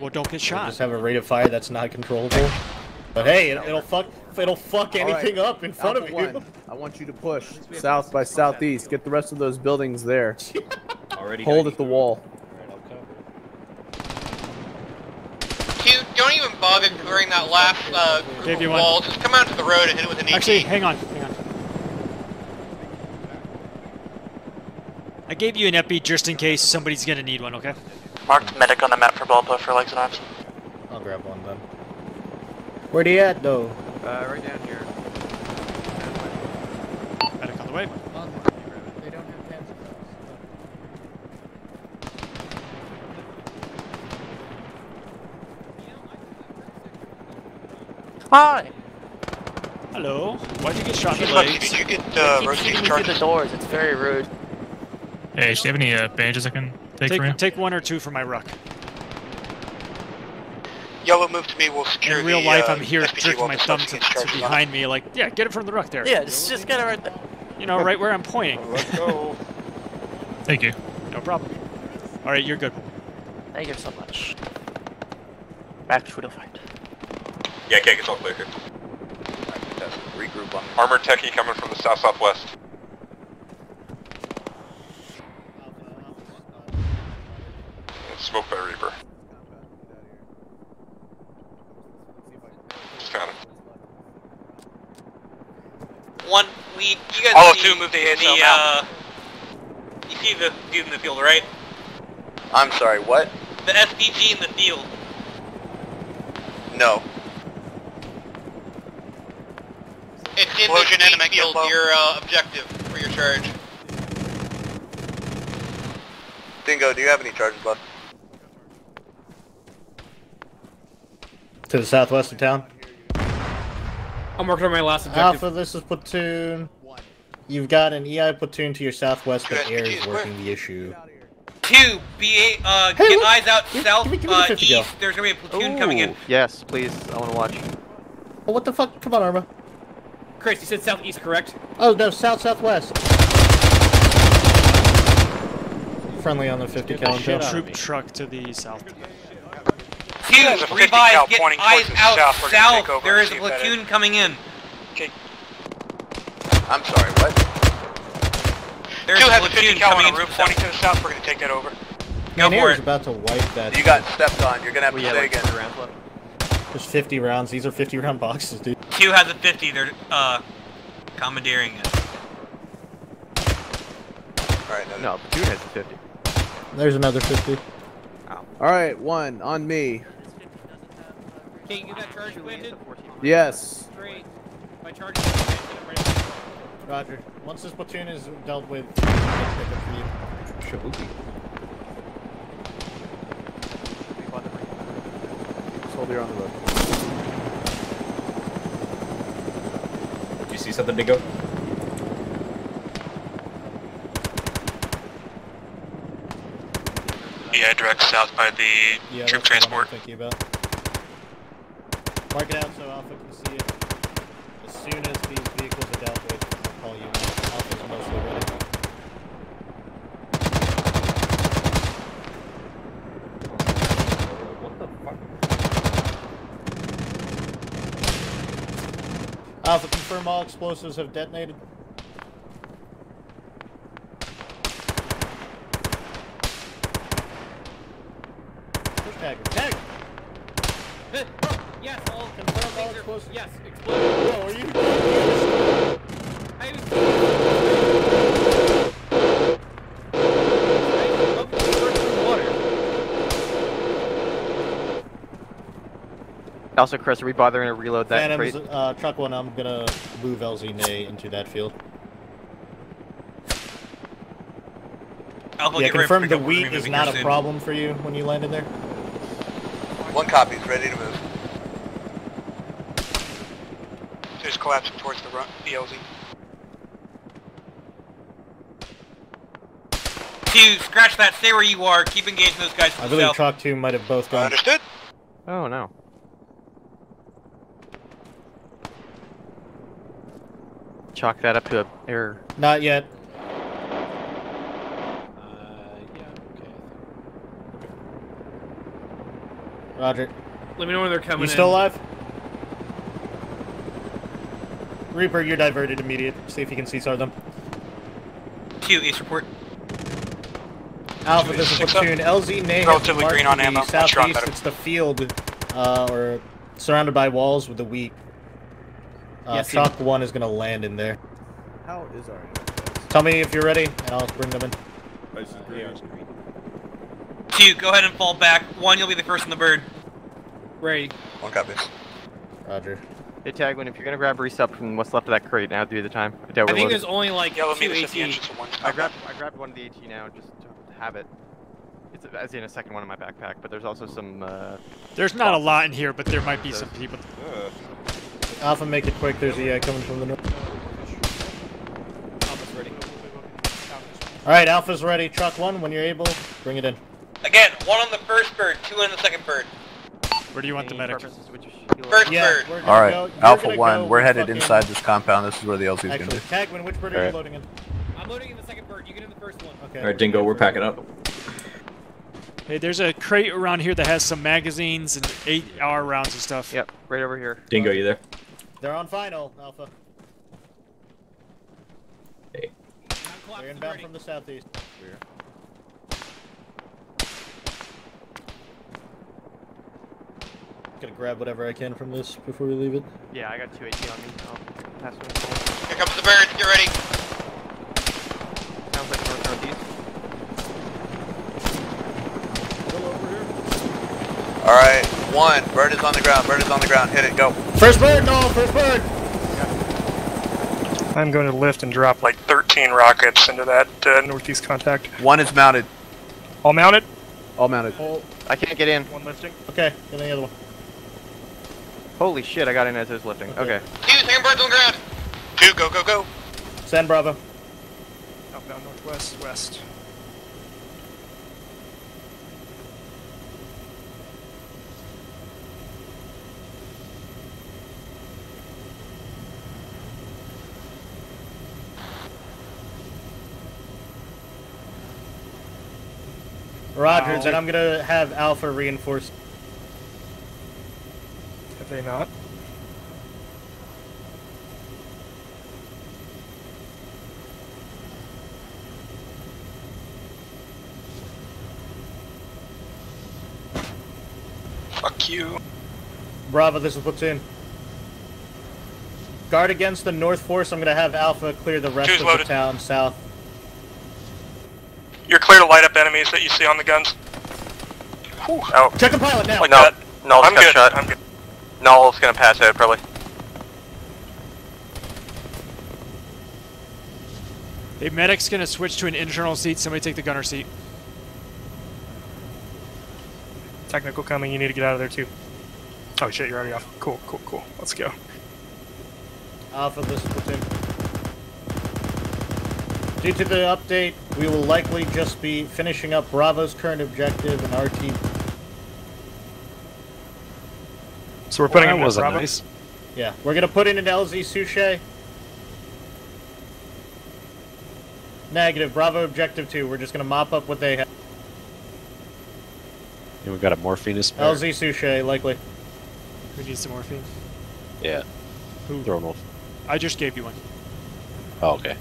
Well, don't get We'll shot. Just have a rate of fire that's not controllable. But hey, it, it'll fuck. It'll fuck anything Alright, up in front of you. One, I want you to push south by southeast. Get the rest of those buildings there. Already Hold at the wall. Two, don't even bother clearing that last uh, group Gave of one. walls. Just come out to the road and hit it with an ET. Actually, hang on, hang on. I gave you an epi just in case somebody's gonna need one, okay? Marked medic on the map for Balpa for legs and arms. I'll grab one then. Where he at though? Uh, right down here. Medic on the way. They don't have pants Hi! Hello. Why'd you get shot in the legs? did you get They uh, keep rotating through the doors. It's very rude. Hey, do you have any uh, bandages I can take, from you? Take, take one or two for my ruck. Yellow, move to me, we'll secure In real the, life, uh, I'm here SPG jerking my thumb to, to behind me, like, yeah, get it from the ruck there. Yeah, just, just get it right there. You know, right where I'm pointing. Let's go. Thank you. No problem. All right, you're good. Thank you so much. Back to the fight. Yeah, Keg, it's all clear here. Regroup on Armored techie coming from the south southwest. Smoke by Reaper. Just found him. One lead. You guys All see two, move the the, uh, You see the dude in the field, right? I'm sorry, what? The SPG in the field. No. It's in Explosion the enemy, field. get. Your uh, objective for your charge. Dingo, do you have any charges left? To the southwest of town. I'm working on my last objective. Alpha, this is platoon. You've got an EI platoon to your southwest, but Good, air is is working the issue. Two, be uh, Hey, get look, eyes out give- south, give me- give me uh, east. go. There's gonna be a platoon coming in. Yes, please. I want to watch. Oh, what the fuck? Come on, Arma. Chris, you said southeast, correct? Oh, no, south southwest. Friendly on the 50 cal. Troop truck to the south. Two, There's a 50 revise, cal get pointing eyes towards the out south. We're gonna south. take over There and is a see if platoon coming in. Okay. I'm sorry, what? There's Two a has a 50 platoon cal coming on in a roof from pointing to the south. We're gonna take that over. Go Man, for it. about to wipe that. You got stepped on. You're gonna have to We have say like again. two rounds left. There's 50 rounds. These are 50 round boxes, dude. Two has a 50. They're uh, commandeering it. Alright, no, no. No, platoon has a 50. There's another 50. Alright, one, on me. Kate, you got charge planted? Yes. Great. My charge Roger. Once this platoon is dealt with, Shabuki. Soldier on the road. Do you see something to go? Yeah, direct south by the yeah, troop transport. thinking about. Mark it out so Alpha can see it. As soon as these vehicles are dealt with, I'll call you. Alpha's mostly ready. Alpha, what the fuck? Alpha, confirm all explosives have detonated. Push tag him. Tag him! Yes, all confirm all explosives. Yes, explosive. Whoa, are you? I was. Also, Chris, are we bothering to reload that Phantoms, crate? uh, truck one, I'm gonna move LZ Nay into that field. Alpha, yeah, get confirm the wheat is not a soon. problem for you when you land in there. One copy, is ready to move. Just collapsing towards the run, the LZ. Two, scratch that. Stay where you are. Keep engaging those guys I believe south. truck two might have both gone. Understood. Oh no. Chalk that up to a error. Not yet. Roger. Let me know when they're coming You in. still alive? Reaper, you're diverted immediate. See if you can CSAR them. Two, East report. Alpha, this is Six up. platoon. LZ Nay has Relatively marked green on the ammo. Not Southeast, it's the field, uh, or surrounded by walls with the wheat. Uh, Yes, Chalk 1 is gonna land in there. How is our Tell me if you're ready, and I'll bring them in. Two, go ahead and fall back. One, you'll be the first in the bird. Ready. One copy. Roger. Hey, Tagwin, if you're gonna grab resup from what's left of that crate, now do the time. I, doubt I think loaded. there's only like Yellow two meet at the AT. entrance of one. I grabbed I grabbed one of the AT now just to have it. It's as in a second one in my backpack, but there's also some. Uh, There's not a lot in here, but there might be some people. Alpha, make it quick. There's EI uh, coming from the north. Alpha's ready. Alright, Alpha's ready. Truck 1, when you're able, bring it in. Again, one on the first bird, two on the second bird. Where do you want the medic? First Yeah, bird. Alright, Alpha 1, we're headed fucking- inside this compound. This is where the LZ is going to Actually, be. Tagwin, which bird are you Alright. loading in? I'm loading in the second bird. You get in the first one. Okay. Alright, Dingo, we're packing up. Hey, there's a crate around here that has some magazines and eight hour rounds and stuff. Yep, right over here. Dingo, you there? They're on final, Alpha. Hey. They're inbound from the southeast. Gonna grab whatever I can from this before we leave it. Yeah, I got two AT on me. I'll pass one. Here comes the bird. Get ready. Sounds like north northeast. Alright, one. Bird is on the ground. Bird is on the ground. Hit it. Go. First bird, no, first bird! I'm going to lift and drop like 13 rockets into that uh, northeast contact. One is mounted. All mounted? All mounted. I can't get in. One lifting. Okay, get the other one. Holy shit, I got in as I was lifting. Okay. Two, second bird's on the ground. Two, go, go, go. Send Bravo. Outbound northwest, west. Roger, Wow. then I'm gonna have Alpha reinforce. Have they not? Fuck you. Bravo, this is platoon. Guard against the north force. I'm gonna have Alpha clear the rest Two's of loaded. the town south. You're clear to light up enemies that you see on the guns. Whew, out. Check the pilot now. Like No, that. Null's I'm got good. shot. I'm good. Null's gonna pass out probably. Hey, medic's gonna switch to an internal seat. Somebody take the gunner seat. Technical coming, you need to get out of there too. Oh shit, you're already off. Cool, cool, cool. Let's go. Alpha, this is platoon. Due to the update, we will likely just be finishing up Bravo's current objective and RT. So we're putting Well, in wasn't Bravo? nice. Yeah, we're gonna put in an LZ Suche. Negative. Bravo objective two. We're just gonna mop up what they have. And we got a morphine spare. LZ Suche, likely. We need some morphine? Yeah. Who? Throwing wolf. I just gave you one. Oh, okay.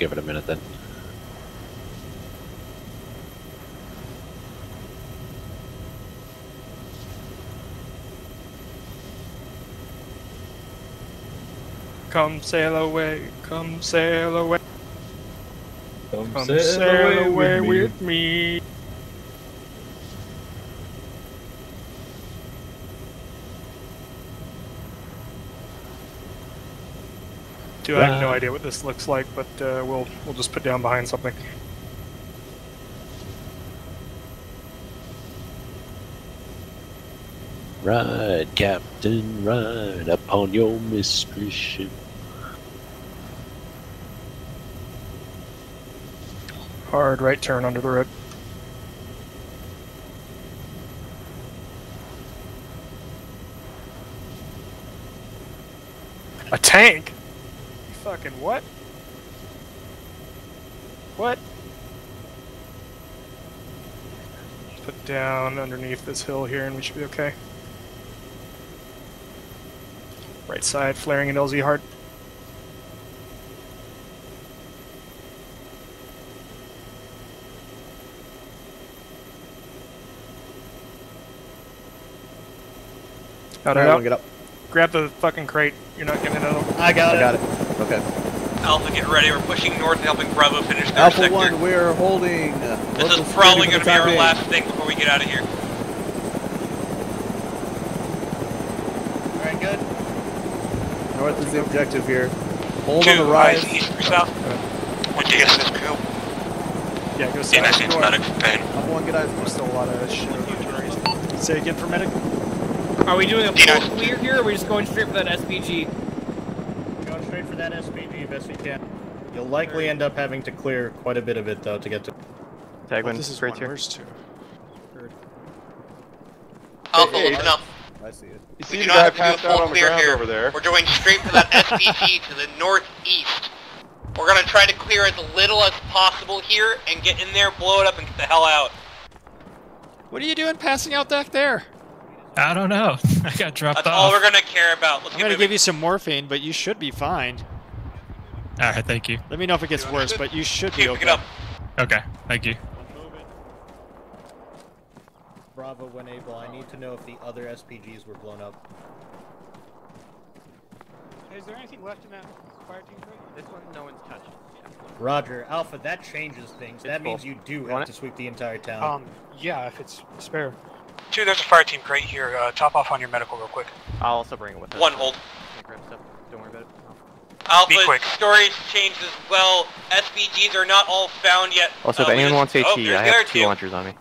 Give it a minute then. Come sail away, come sail away. Come, Come sail sail away away with with me. Dude, I have no idea what this looks like, but uh, we'll we'll just put down behind something. Ride, Captain, ride upon your mystery ship. Hard right turn under the road. A tank? Fucking what? What? Put down underneath this hill here and we should be okay. Right side, flaring in LZ hard. Out, out, Alright, out. we'll get up. Grab the fucking crate. You're not getting it out. I got I it. I got it. Okay. Alpha, get ready. We're pushing north and helping Bravo finish their Alpha sector. One, we're holding. This local is probably going to be our being. last thing before we get out of here. Alright, good. North is the objective here. Hold Two, on the rise. rise, east or south. What DSS crew? Yeah, go Yeah, south. nice medic for pain. Alpha One, get eyes. There's still a lot of shit over Say again for medic. Are we doing a D9. full clear here, or are we just going straight for that SPG? Going straight for that SPG best we can. You'll likely end up having to clear quite a bit of it though to get to. Tagwin, this is great one. here. Where's two? Alpha, listen up. I see it. You We see do the not guy have to do a passed out full on the clear ground here. over there? We're going straight for that SPG to the northeast. We're gonna try to clear as little as possible here and get in there, blow it up, and get the hell out. What are you doing passing out back there? I don't know. I got dropped That's off. all we're gonna care about. Let's I'm gonna moving. give you some morphine, but you should be fine. All right, thank you. Let me know if it gets worse, but you should Keep be okay. up. Okay, thank you. Bravo when able. I need to know if the other SPGs were blown up. Is there anything left in that fire team crate? This one, no one's touched. Roger, Alpha. That changes things. that means full. you do You have want to sweep the entire town. Um, yeah, if it's spare. Two, there's a fire team crate here. Uh, top off on your medical real quick. I'll also bring it with us. One hold. Grab stuff. Don't worry about it. Alpha Be quick. storage changed as well. SPGs are not all found yet. Also, if Uh, we anyone just- wants oh, AT, there's I have other two launchers on me.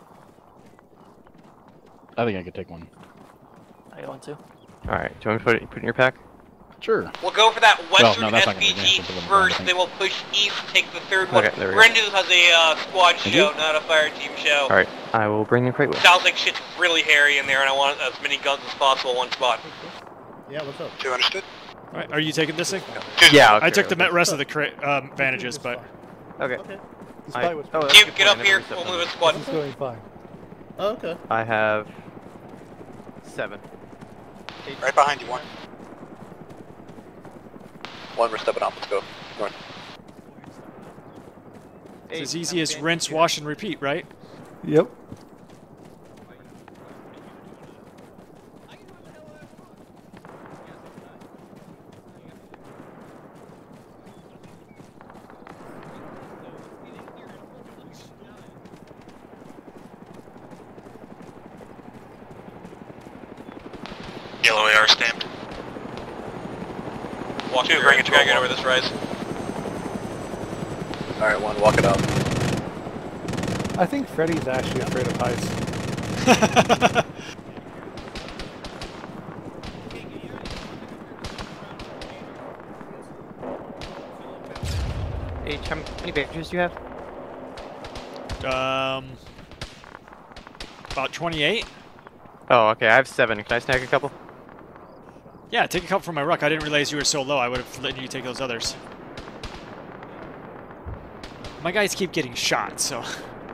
I think I could take one. I got one too. Alright, do you want me to put it, put it in your pack? Sure. We'll go for that Well, western no, that's not SPG good for them, I first, think. then we'll push east, take the third one. Okay, there we go. Brendan has a uh, squad Thank show, you. not a fire team show. Alright, I will bring the crate with. Sounds like shit's really hairy in there, and I want as many guns as possible in one spot. yeah, what's up? Two understood. All right, are you taking this thing? Yeah, I took the okay. me- rest of the cra- um, bandages, but Okay. Okay. I, oh, that's a Cube, good get point, up here. We'll move a them. squad. going fine. Oh, okay. I have seven. Right behind you, one. One, we're stepping off. Let's go. North. it's as easy as rinse, wash, and repeat, right? Yep. Yellow AR stamped. Walk Two, bring it to get over this rise. Alright, one, walk it up. I think Freddy's actually afraid of heights. H, how many bandages do you have? Um, about 28. Oh, okay. I have seven. Can I snag a couple? Yeah, take a couple from my ruck. I didn't realize you were so low. I would have let you take those others. My guys keep getting shot, so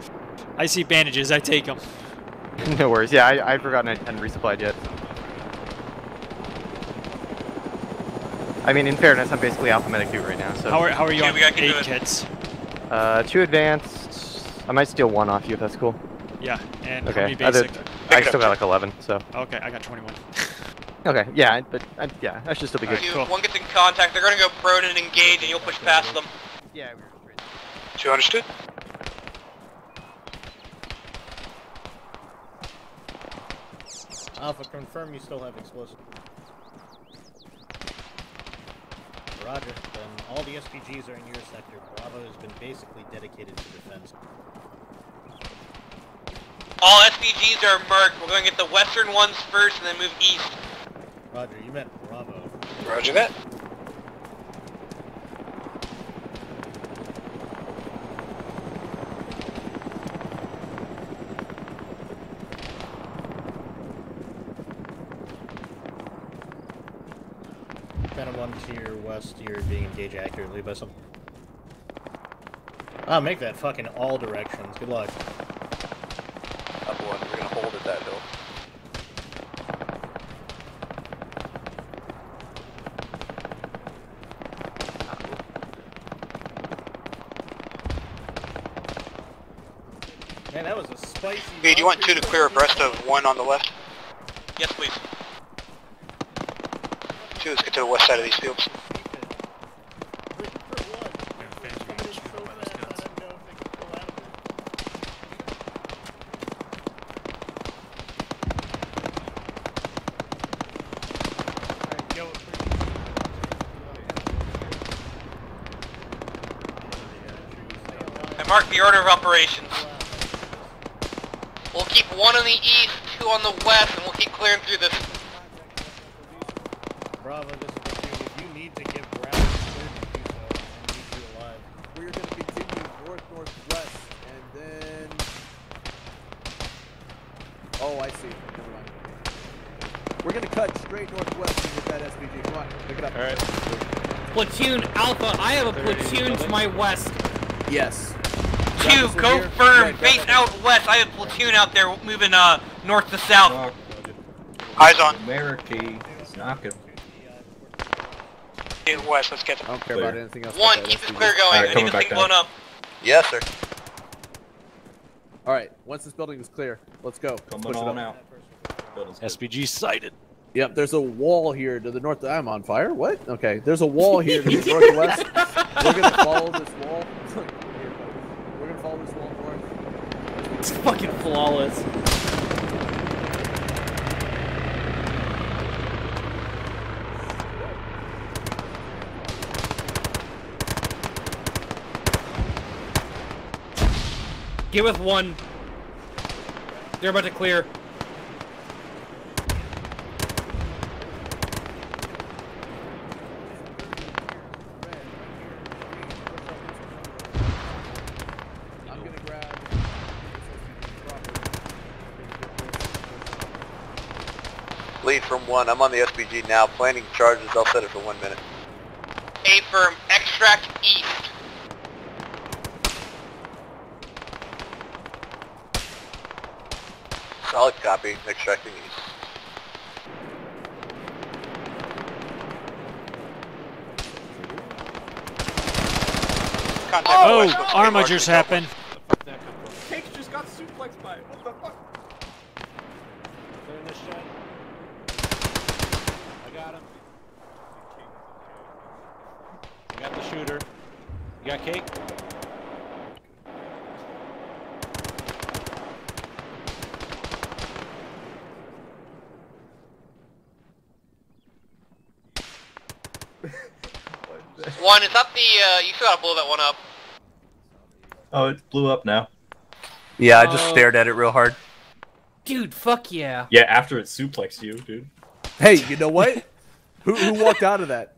I see bandages. I take them. no worries. Yeah, I, I'd forgotten I hadn't resupplied yet. I mean, in fairness, I'm basically alpha medic 2 right now, so... How are how are you Okay, on we gotta eight to kits? Uh, two advanced. I might steal one off you if that's cool. Yeah, and how Okay. many Other. I still got like 11, so. Okay, I got 21. Okay, yeah, but I, yeah, that should still be good. If one gets in contact, they're gonna go prone and engage, and you'll push past them. Yeah, Two understood. Alpha, confirm you still have explosive. Roger. Then all the SPGs are in your sector. Bravo has been basically dedicated to defense. All SPGs are merc. We're gonna get the western ones first, and then move east. Roger, you meant Bravo. Roger that. Phantom 1 to your west, you're being engaged accurately by some. Ah, make that fucking all directions. Good luck. Up one. We're gonna hold at that hill. Man, that was a spicy. Hey, do you want two to clear abreast of one on the left? Yes, please. Two, let's get to the west side of these fields. I mark the order of operations. We'll keep one on the east, two on the west, and we'll keep clearing through this. Bravo, this is platoon. If you need to give ground clear to do so, I need you alive. We're going to continue north northwest, and then. Oh, I see. Never mind. We're going to cut straight northwest and hit that SPG. Come on, pick it up. All right. Platoon Alpha, I have a platoon to my west. Yes. Two, go firm, face out west. I have a platoon out there moving uh north to south. Eyes on. America is knocking. Get west, let's get them. I don't care about anything else. One, keep this clear going. I need this thing blown up. Yes, sir. All right. Once this building is clear, let's go. Coming Push it on up. out. SPG sighted. Yep, there's a wall here to the north. I'm on fire. What? Okay, there's a wall here to the northwest. We're gonna follow this wall. Wall north. It's fucking flawless. Get with one. They're about to clear. One. I'm on the SPG now, planning charges. I'll set it for one minute. A firm, extract east. Solid copy, extracting east. Contact oh, armor happen. happened. You got cake? One, is up the, uh, you still gotta blow that one up. Oh, it blew up now. Yeah, I just Oh. stared at it real hard. Dude, fuck yeah. Yeah, after it suplexed you, dude. Hey, you know what? who who walked out of that?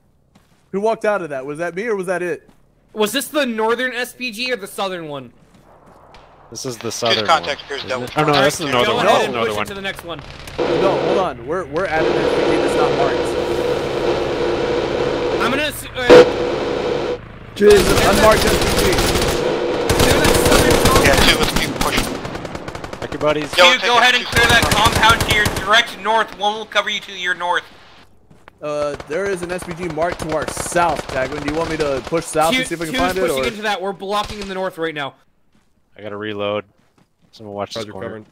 Who walked out of that? Was that me or was that it? Was this the northern SPG or the southern one? This is the southern contact one. appears isn't double it? Oh no, that's the Go northern one. ahead That's the and northern push one. it to the next one. No, hold on. We're we're at an SPG that's not marked. I'm gonna. s- Uh, Jesus, unmarked SPG. Yeah, two, let's keep pushing. Thank you, buddies. Two, go ahead and clear that compound to your direct north. One will cover you to your north. Uh, there is an SPG marked to our south, Tagwin. Do you want me to push south Q, and see if we can Q's find it? pushing Or? into that. We're blocking in the north right now. I gotta reload. Someone watch this corner. covering.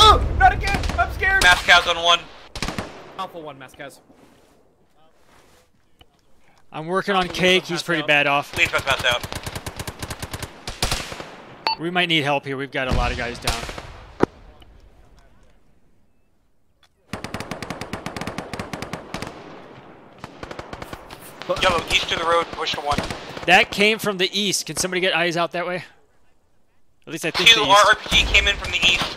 Oh, not again! I'm scared. mass cas on one. Alpha one, mass cas. I'm working on Cake. He's pretty bad off. Please pass pass out. We might need help here. We've got a lot of guys down. Yellow, east of the road, push to one. That came from the east. Can somebody get eyes out that way? At least I think Two, the east. RPG came in from the east.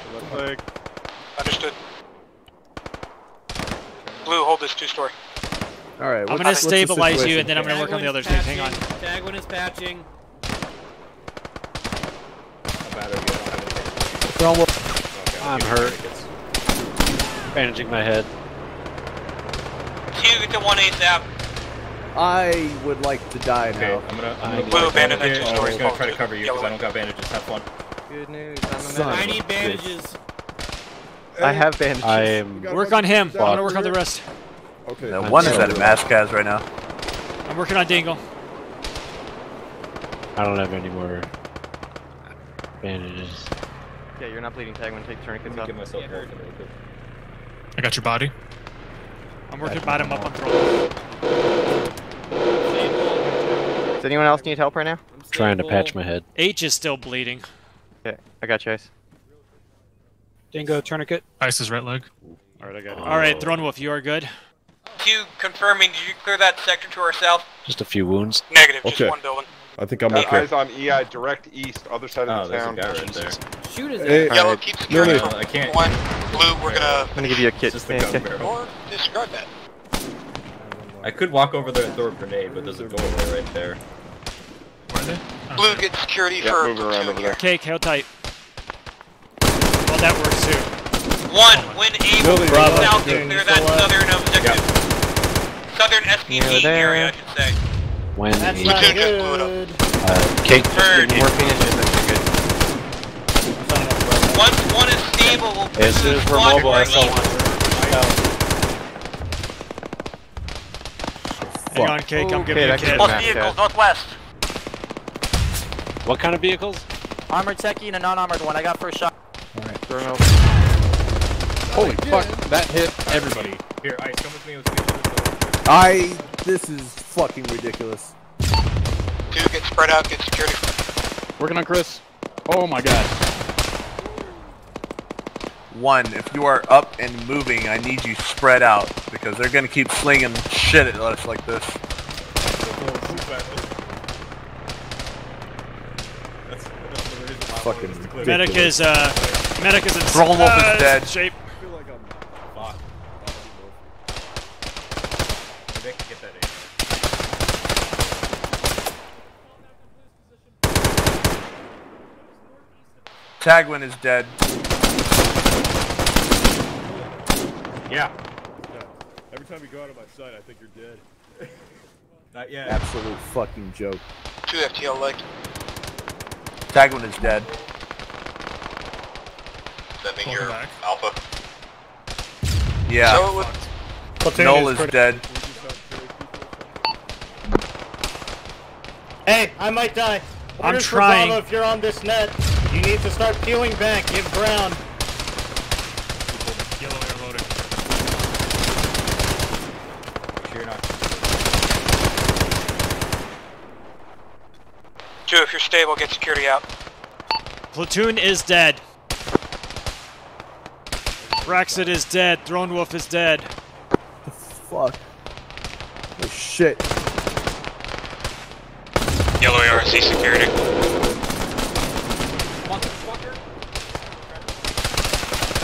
Understood. Blue, hold this two-story. All right. I'm gonna stabilize you, and then I'm gonna work on the other Tagwin's thing. Hang on. patching. Tagwin is patching. Throw 'em up. I'm hurt. Bandaging my head. Two, get to one ASAP. I would like to die Okay, now. I'm gonna. I I'm gonna Blue, block abandon that that here, two-story. I'm just gonna try to cover you because I don't got bandages. Have fun. Good news. I'm a Son. I need bitch. bandages. I have bandages. I am. Work on him. I'm gonna work on the rest. Okay. Now, one is at a mass cas right now. I'm working on Dingle. I don't have any more bandages. Yeah, you're not bleeding Tagwin take tourniquets off. give myself health. I got your body. I'm working bottom up on throttle. Does anyone else need help right now? Trying to patch my head. H is still bleeding. Okay, I got you, Ice. Dingo tourniquet. Ice is right leg. Alright, I got it. All right, Throne Wolf, you are good. Two, confirming. Did you clear that sector to our south? Just a few wounds. Negative, just one building. I think I'm Uh, okay. eyes on EI, direct east, other side Oh, of the there's a town. guy right there. Shoot his Hey. Yellow, Alright. keep No, security no. I can't. one. Blue, we're gonna... I'm gonna give you a kit. Just the gun barrel. Or disregard that. I could walk over there and throw a grenade, but there's a door right there. Blue, get security yeah, for moving around over there. Cake, how tight. Well, that works too. One, oh when able, Bravo. south to clear that southern um, objective. Yep. Southern SPG area, I should say. When That's able. Not good. Uh, cake, Bird. just working it, that's good. Once one is stable, we'll push the squadron. As mobile, one. Hang on, Cake. I'm Okay, giving you a that kit. could Plus vehicles, northwest. What kind of vehicles? Armored techie and a non-armored one. I got first shot. Thermal. Holy fuck, that hit everybody. Here, Ice, come with me. Let's get to the door. I. This is fucking ridiculous. Two, get spread out, get security. Working on Chris. Oh my god. One, if you are up and moving, I need you spread out because they're gonna keep slinging shit at us like this. That's, that's the reason why I Fucking wanted us to clear Medic is uh, medic is in. Throne Wolf is uh, dead. Shape. I feel like I'm. Fuck. Maybe I can get that in. Tagwin is dead. Yeah. Every time you go out of my sight, I think you're dead. Not yet. Absolute fucking joke. Two FTL leg. Tagwin is dead. Does that mean Welcome you're back. alpha? Yeah. So it would... Platoon Noel is is dead. Hey, I might die. I'm Orders trying. Bravo, if you're on this net, you need to start peeling back. Give ground. 2, if you're stable, get security out. Platoon is dead. Braxit is dead. Throne Wolf is dead. Fuck. Oh shit. Yellow ARC security.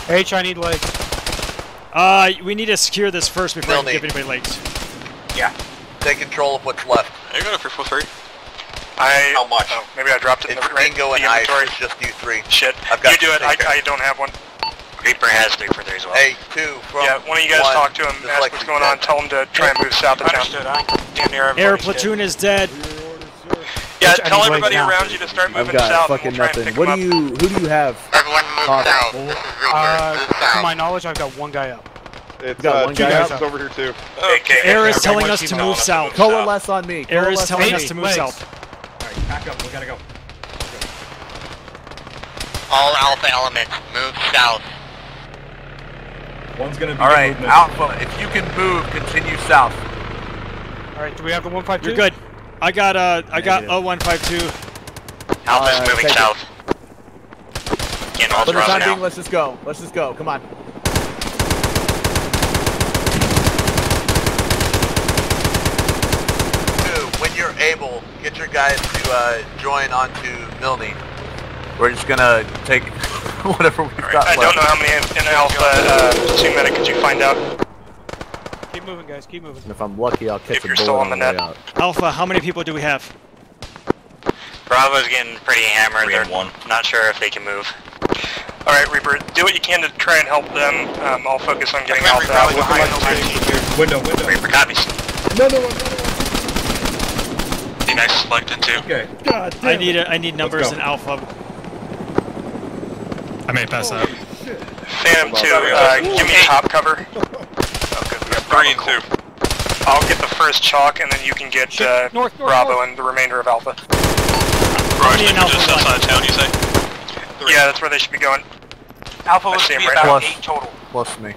H, I need legs. Uh, we need to secure this first before They'll I give anybody legs. Yeah. Take control of what's left. There you go, 343. I. How much? Oh, maybe I dropped it in It's the, right, Bingo and the Ice, inventory. it's just you three. Shit. I've got you do it. I. I don't have one. Reaper has three for three as well. Hey, two from Yeah, one of you guys one, talk to him, just ask like what's going said. on, tell him to try and move south of town. Understood, I damn near Air platoon is dead. Yeah, Which- I tell need everybody right now. around you to start I've moving got south. fucking and we'll try nothing. and pick What do you? Who do you have? Everyone move Talking? Uh, to my knowledge, I've got one guy up. It's got one two guy guys up. up. over here too. Okay. Air is telling us to move south. Coalesce on me. Air is telling us to move south. Alright, pack up, we gotta go. All Alpha elements, move south. One's gonna be All right, movement. Alpha, if you can move, continue south. All right, do we have the 152? You're good. I got uh, I got 0152. Alpha's Uh, moving take it. south. Getting all the thrown time being, out. let's just go. Let's just go. Come on. Two, when you're able, get your guys to uh, join onto Milne. We're just gonna take whatever we've got I left. don't know how many in Alpha uh, two medic could you find out? Keep moving, guys. Keep moving. And if I'm lucky, I'll catch If a you're bullet still on on the the way net. out. Alpha, how many people do we have? Bravo's getting pretty hammered. Three They're and one. not sure if they can move. All right, Reaper, do what you can to try and help them. Um, I'll focus on getting Alpha out. Bravo behind the Window, window. Reaper copies. Another one. D-Max selected too. Okay. God I need a, I need numbers go. in Alpha. I may pass out. Phantom 2, uh, give me top cover. Three and two. I'll get the first chalk, and then you can get uh, North, north, Bravo north. and the remainder of Alpha. Raj, and they're Alpha just one. outside of town, you say? Yeah, that's where they should be going. Alpha I looks to be right about eight total. Plus me.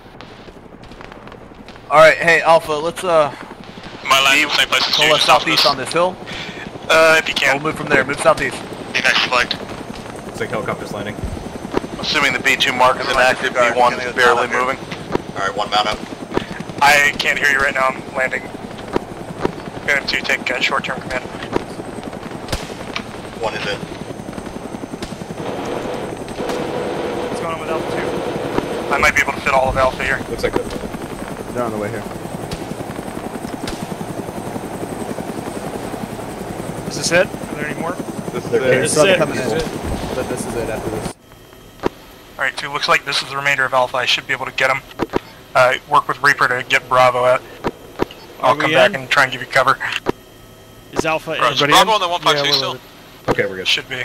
All right, hey Alpha, let's uh My land, same place as you, coalesce just off southeast on this hill. Uh, if you can. We'll move from there. Move southeast. D-Max select. Looks like helicopter's landing. Assuming the B2 mark is Never mind, inactive. B1 is barely moving. Alright, one mount up. I can't hear you right now, I'm landing. Phantom 2, take uh, short-term command. One is it. What's going on with Alpha 2? I might be able to fit all of Alpha here. Looks like. They're on the way here. Is this it? Are there any more? This is They're it. This is it. coming in. This But this is it after this. Alright, 2, looks like this is the remainder of Alpha. I should be able to get them. Uh, work with Reaper to get Bravo out. I'll Are we come back in? and try and give you cover. Is Alpha in? Raj, Bravo on the 152 Yeah, still? Okay, we're good. Should be.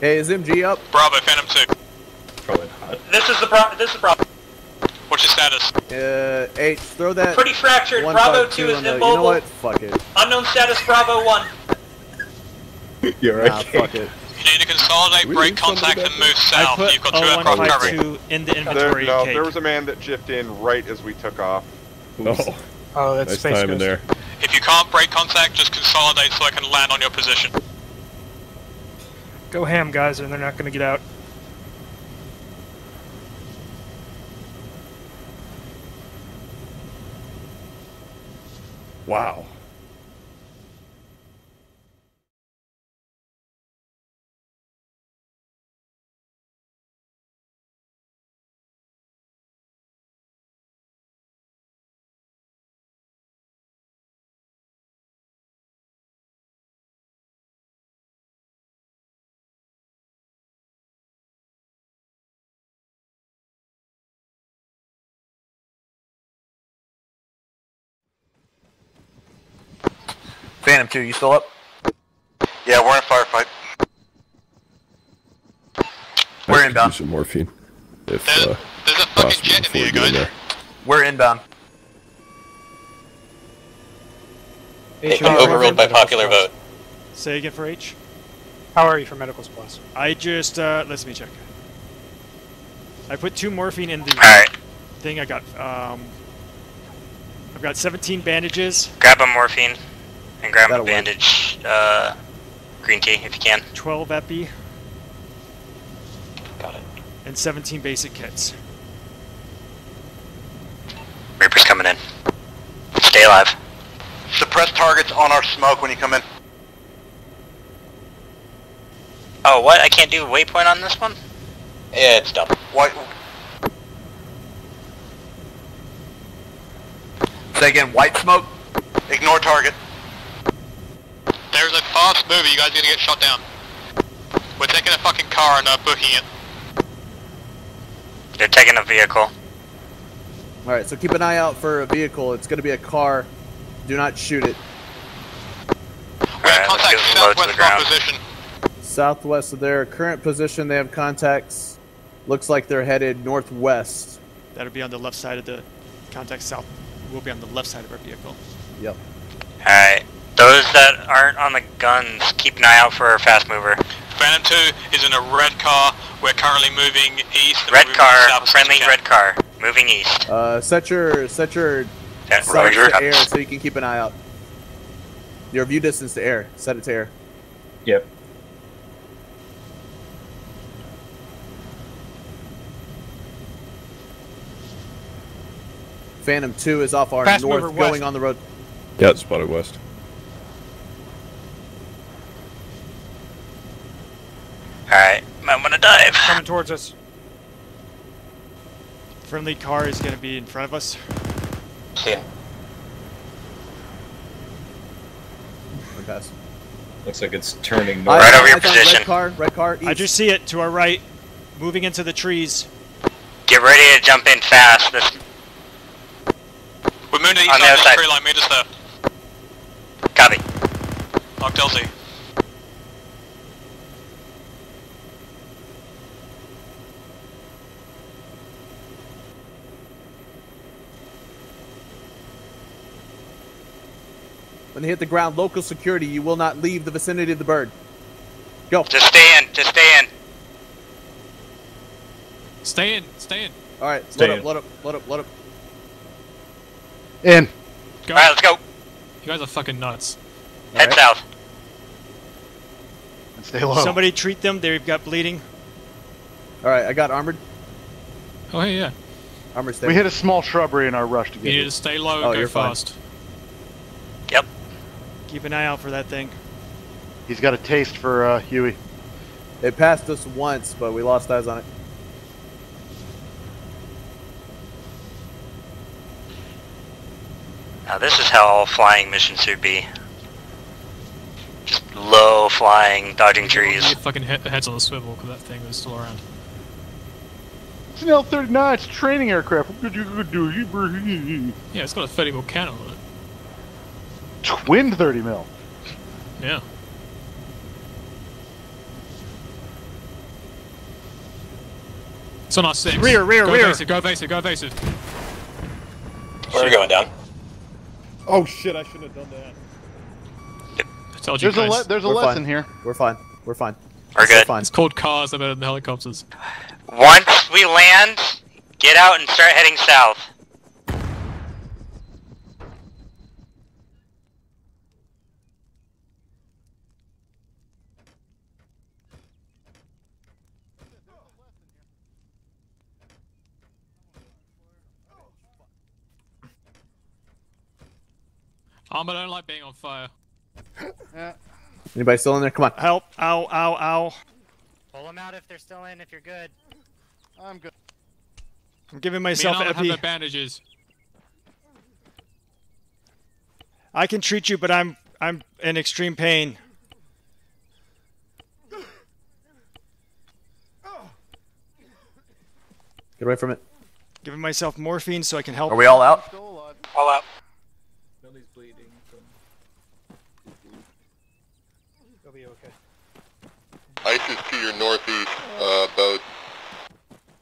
Hey, is MG up? Bravo, Phantom 2. Probably not. This is the pro- this is the problem. What's your status? Uh, H, throw that. Pretty fractured. Bravo 2 is the- immobile. You know what? Fuck it. Unknown status Bravo 1. You're Nah, okay. fuck it. You need to consolidate, We break contact, and there. move I south. put You've got two aircraft covering. 0152 in the There, inventory no, cake. there was a man that jiffed in right as we took off. Oh, Oh, that's nice Space time in there. If you can't break contact, just consolidate so I can land on your position. Go ham, guys, and they're not going to get out. Wow. Phantom 2, you still up? Yeah, we're in a firefight. We're inbound. use some morphine. If There's, uh, there's a fucking possible jet in before here, guys. There. We're inbound. H, Been how are you overruled by popular supplies? vote. Say again for H. How are you for medical supplies? I just uh, let me check. I put two morphine in the Alright, thing. I got um, I've got 17 bandages, Grab a morphine and grab That'll a work. bandage. Uh, green tea if you can. 12 epi, Got it. and 17 basic kits. Reaper's coming in. Stay alive. Suppress targets on our smoke when you come in. Oh, what? I can't do waypoint on this one? Yeah, it's done. White, Say again, white smoke? ignore target. Car's moving, you guys are gonna get shot down. We're taking a fucking car and uh, booking it. They're taking a vehicle. Alright, so keep an eye out for a vehicle. It's going to be a car. Do not shoot it. We're in contact southwest of our position. Southwest of their current position, they have contacts. Looks like they're headed northwest. That'll be on the left side of the contact south. We'll be on the left side of our vehicle. Yep. Alright. Those that aren't on the guns, keep an eye out for a fast mover. Phantom 2 is in a red car. We're currently moving east. Red moving car, friendly red car, moving east. Uh, set your set your Yeah, sights Roger. to air so you can keep an eye out. Your view distance to air. Set it to air. Yep. Phantom 2 is off our Fast north, going west. on the road. Yeah, it's spotted west. Alright, I'm gonna dive. Coming towards us. Friendly car is going to be in front of us. See ya. pass. Looks like it's turning Eyes- north. eyes on Red car, red car. I just see it to our right, moving into the trees. Get ready to jump in fast. This We're moving to the east On the other side. tree line. Meet us there. copy. Locked LZ. When they hit the ground, local security, you will not leave the vicinity of the bird. Go. Just stay in. Just stay in. Stay in. Stay in. All right, Stay load in. up, load up, load up, load up. In. Go. Alright, let's go. You guys are fucking nuts. Head south. And stay low. Somebody treat them. They've got bleeding. All right, I got armored. Oh, hey, yeah. Armored stay. We hit a small shrubbery in our rush to get. You get need here. to stay low and Oh, go you're fast. Yep. Keep an eye out for that thing. He's got a taste for uh, Huey. It passed us once, but we lost eyes on it. Now this is how all flying missions should be. Just low flying, dodging trees. Your fucking he- heads on the swivel because that thing is still around. It's an L-39. It's a training aircraft. What could you could do? Yeah, it's got a 30 mil cannon on it. Twin 30 mil. Yeah. It's on our six. Rear, rear, go rear. Evasive, go evasive, go evasive. Where are we going down. Oh shit! I shouldn't have done that. I told you There's a guys. le- there's a We're lesson fine. here. We're fine. We're fine. We're We're good. fine. It's called cars, they're better than helicopters. Once we land, get out and start heading south. Oh, I don't like being on fire. Yeah. Anybody still in there? Come on. Help! Ow! Ow! Ow! Pull them out if they're still in. If you're good. I'm good. I'm giving Me myself and Arnold have epi. bandages. I can treat you, but I'm I'm in extreme pain. Get away from it. Giving myself morphine so I can help. Are we all out? All out. Billy's bleeding from You'll be okay. Ice is to your northeast, uh, about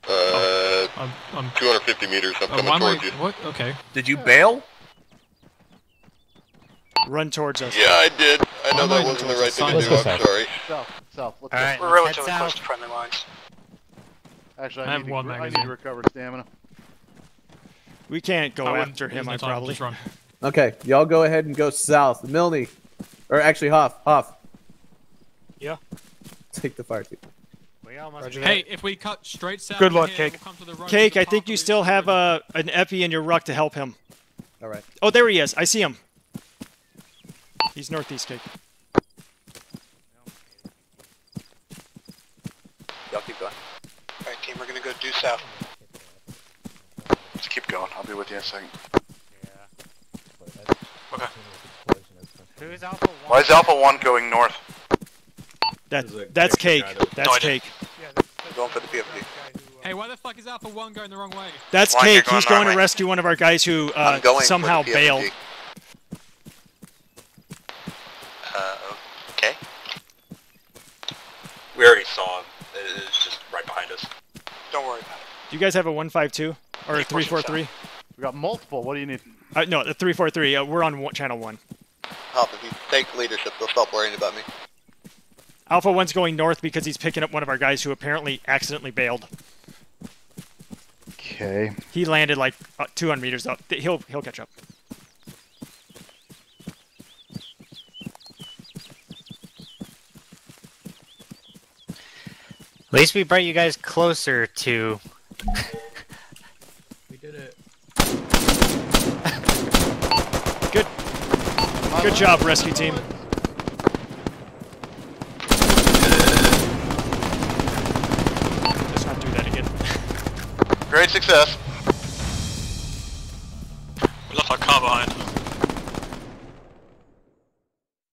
uh, I'm, I'm, 250 meters. I'm oh, coming why am towards you. what? Okay. Did you bail? Run towards us. Yeah, I did. I know Why that wasn't the right thing to Let's do. I'm south. sorry. South, south. Let's All We're head relatively close to friendly lines. Actually, I I, have need, to, one I need to recover stamina. We can't go I after him. I probably. Just run. Okay, y'all go ahead and go south. Milne, or actually Hoff, Hoff. Yeah. Take the fire team. We almost. Roger Hey, if we cut straight south Good from luck, here, Cake. we'll come to the road Cake, to I think you still have road. uh, an epi in your ruck to help him. All right. Oh, there he is. I see him. He's northeast, Cake. Y'all keep going. Alright, team, we're gonna go due south. Just keep going. I'll be with you in a second. Yeah. Okay. Who's Alpha 1? Why is Alpha 1 going north? That, that's cake. That's No cake. Going for the PFD. Hey, why the fuck is Alpha 1 going the wrong way? That's Why cake. going He's going to way? rescue one of our guys who uh, I'm going for somehow bailed. Uh, okay. We already saw him. It's just right behind us. Don't worry about it. Do you guys have a 152 or a 343? We got multiple. What do you need? Uh, no, the 343. Uh, we're on one, channel 1. Hoff, if you take leadership, they'll stop worrying about me. Alpha 1's going north because he's picking up one of our guys who apparently accidentally bailed. Okay. He landed like uh, 200 meters up. He'll he'll catch up. At least we brought you guys closer to. We did it. Good. Good job, rescue team. Let's not do that again. Great success. We left our car behind.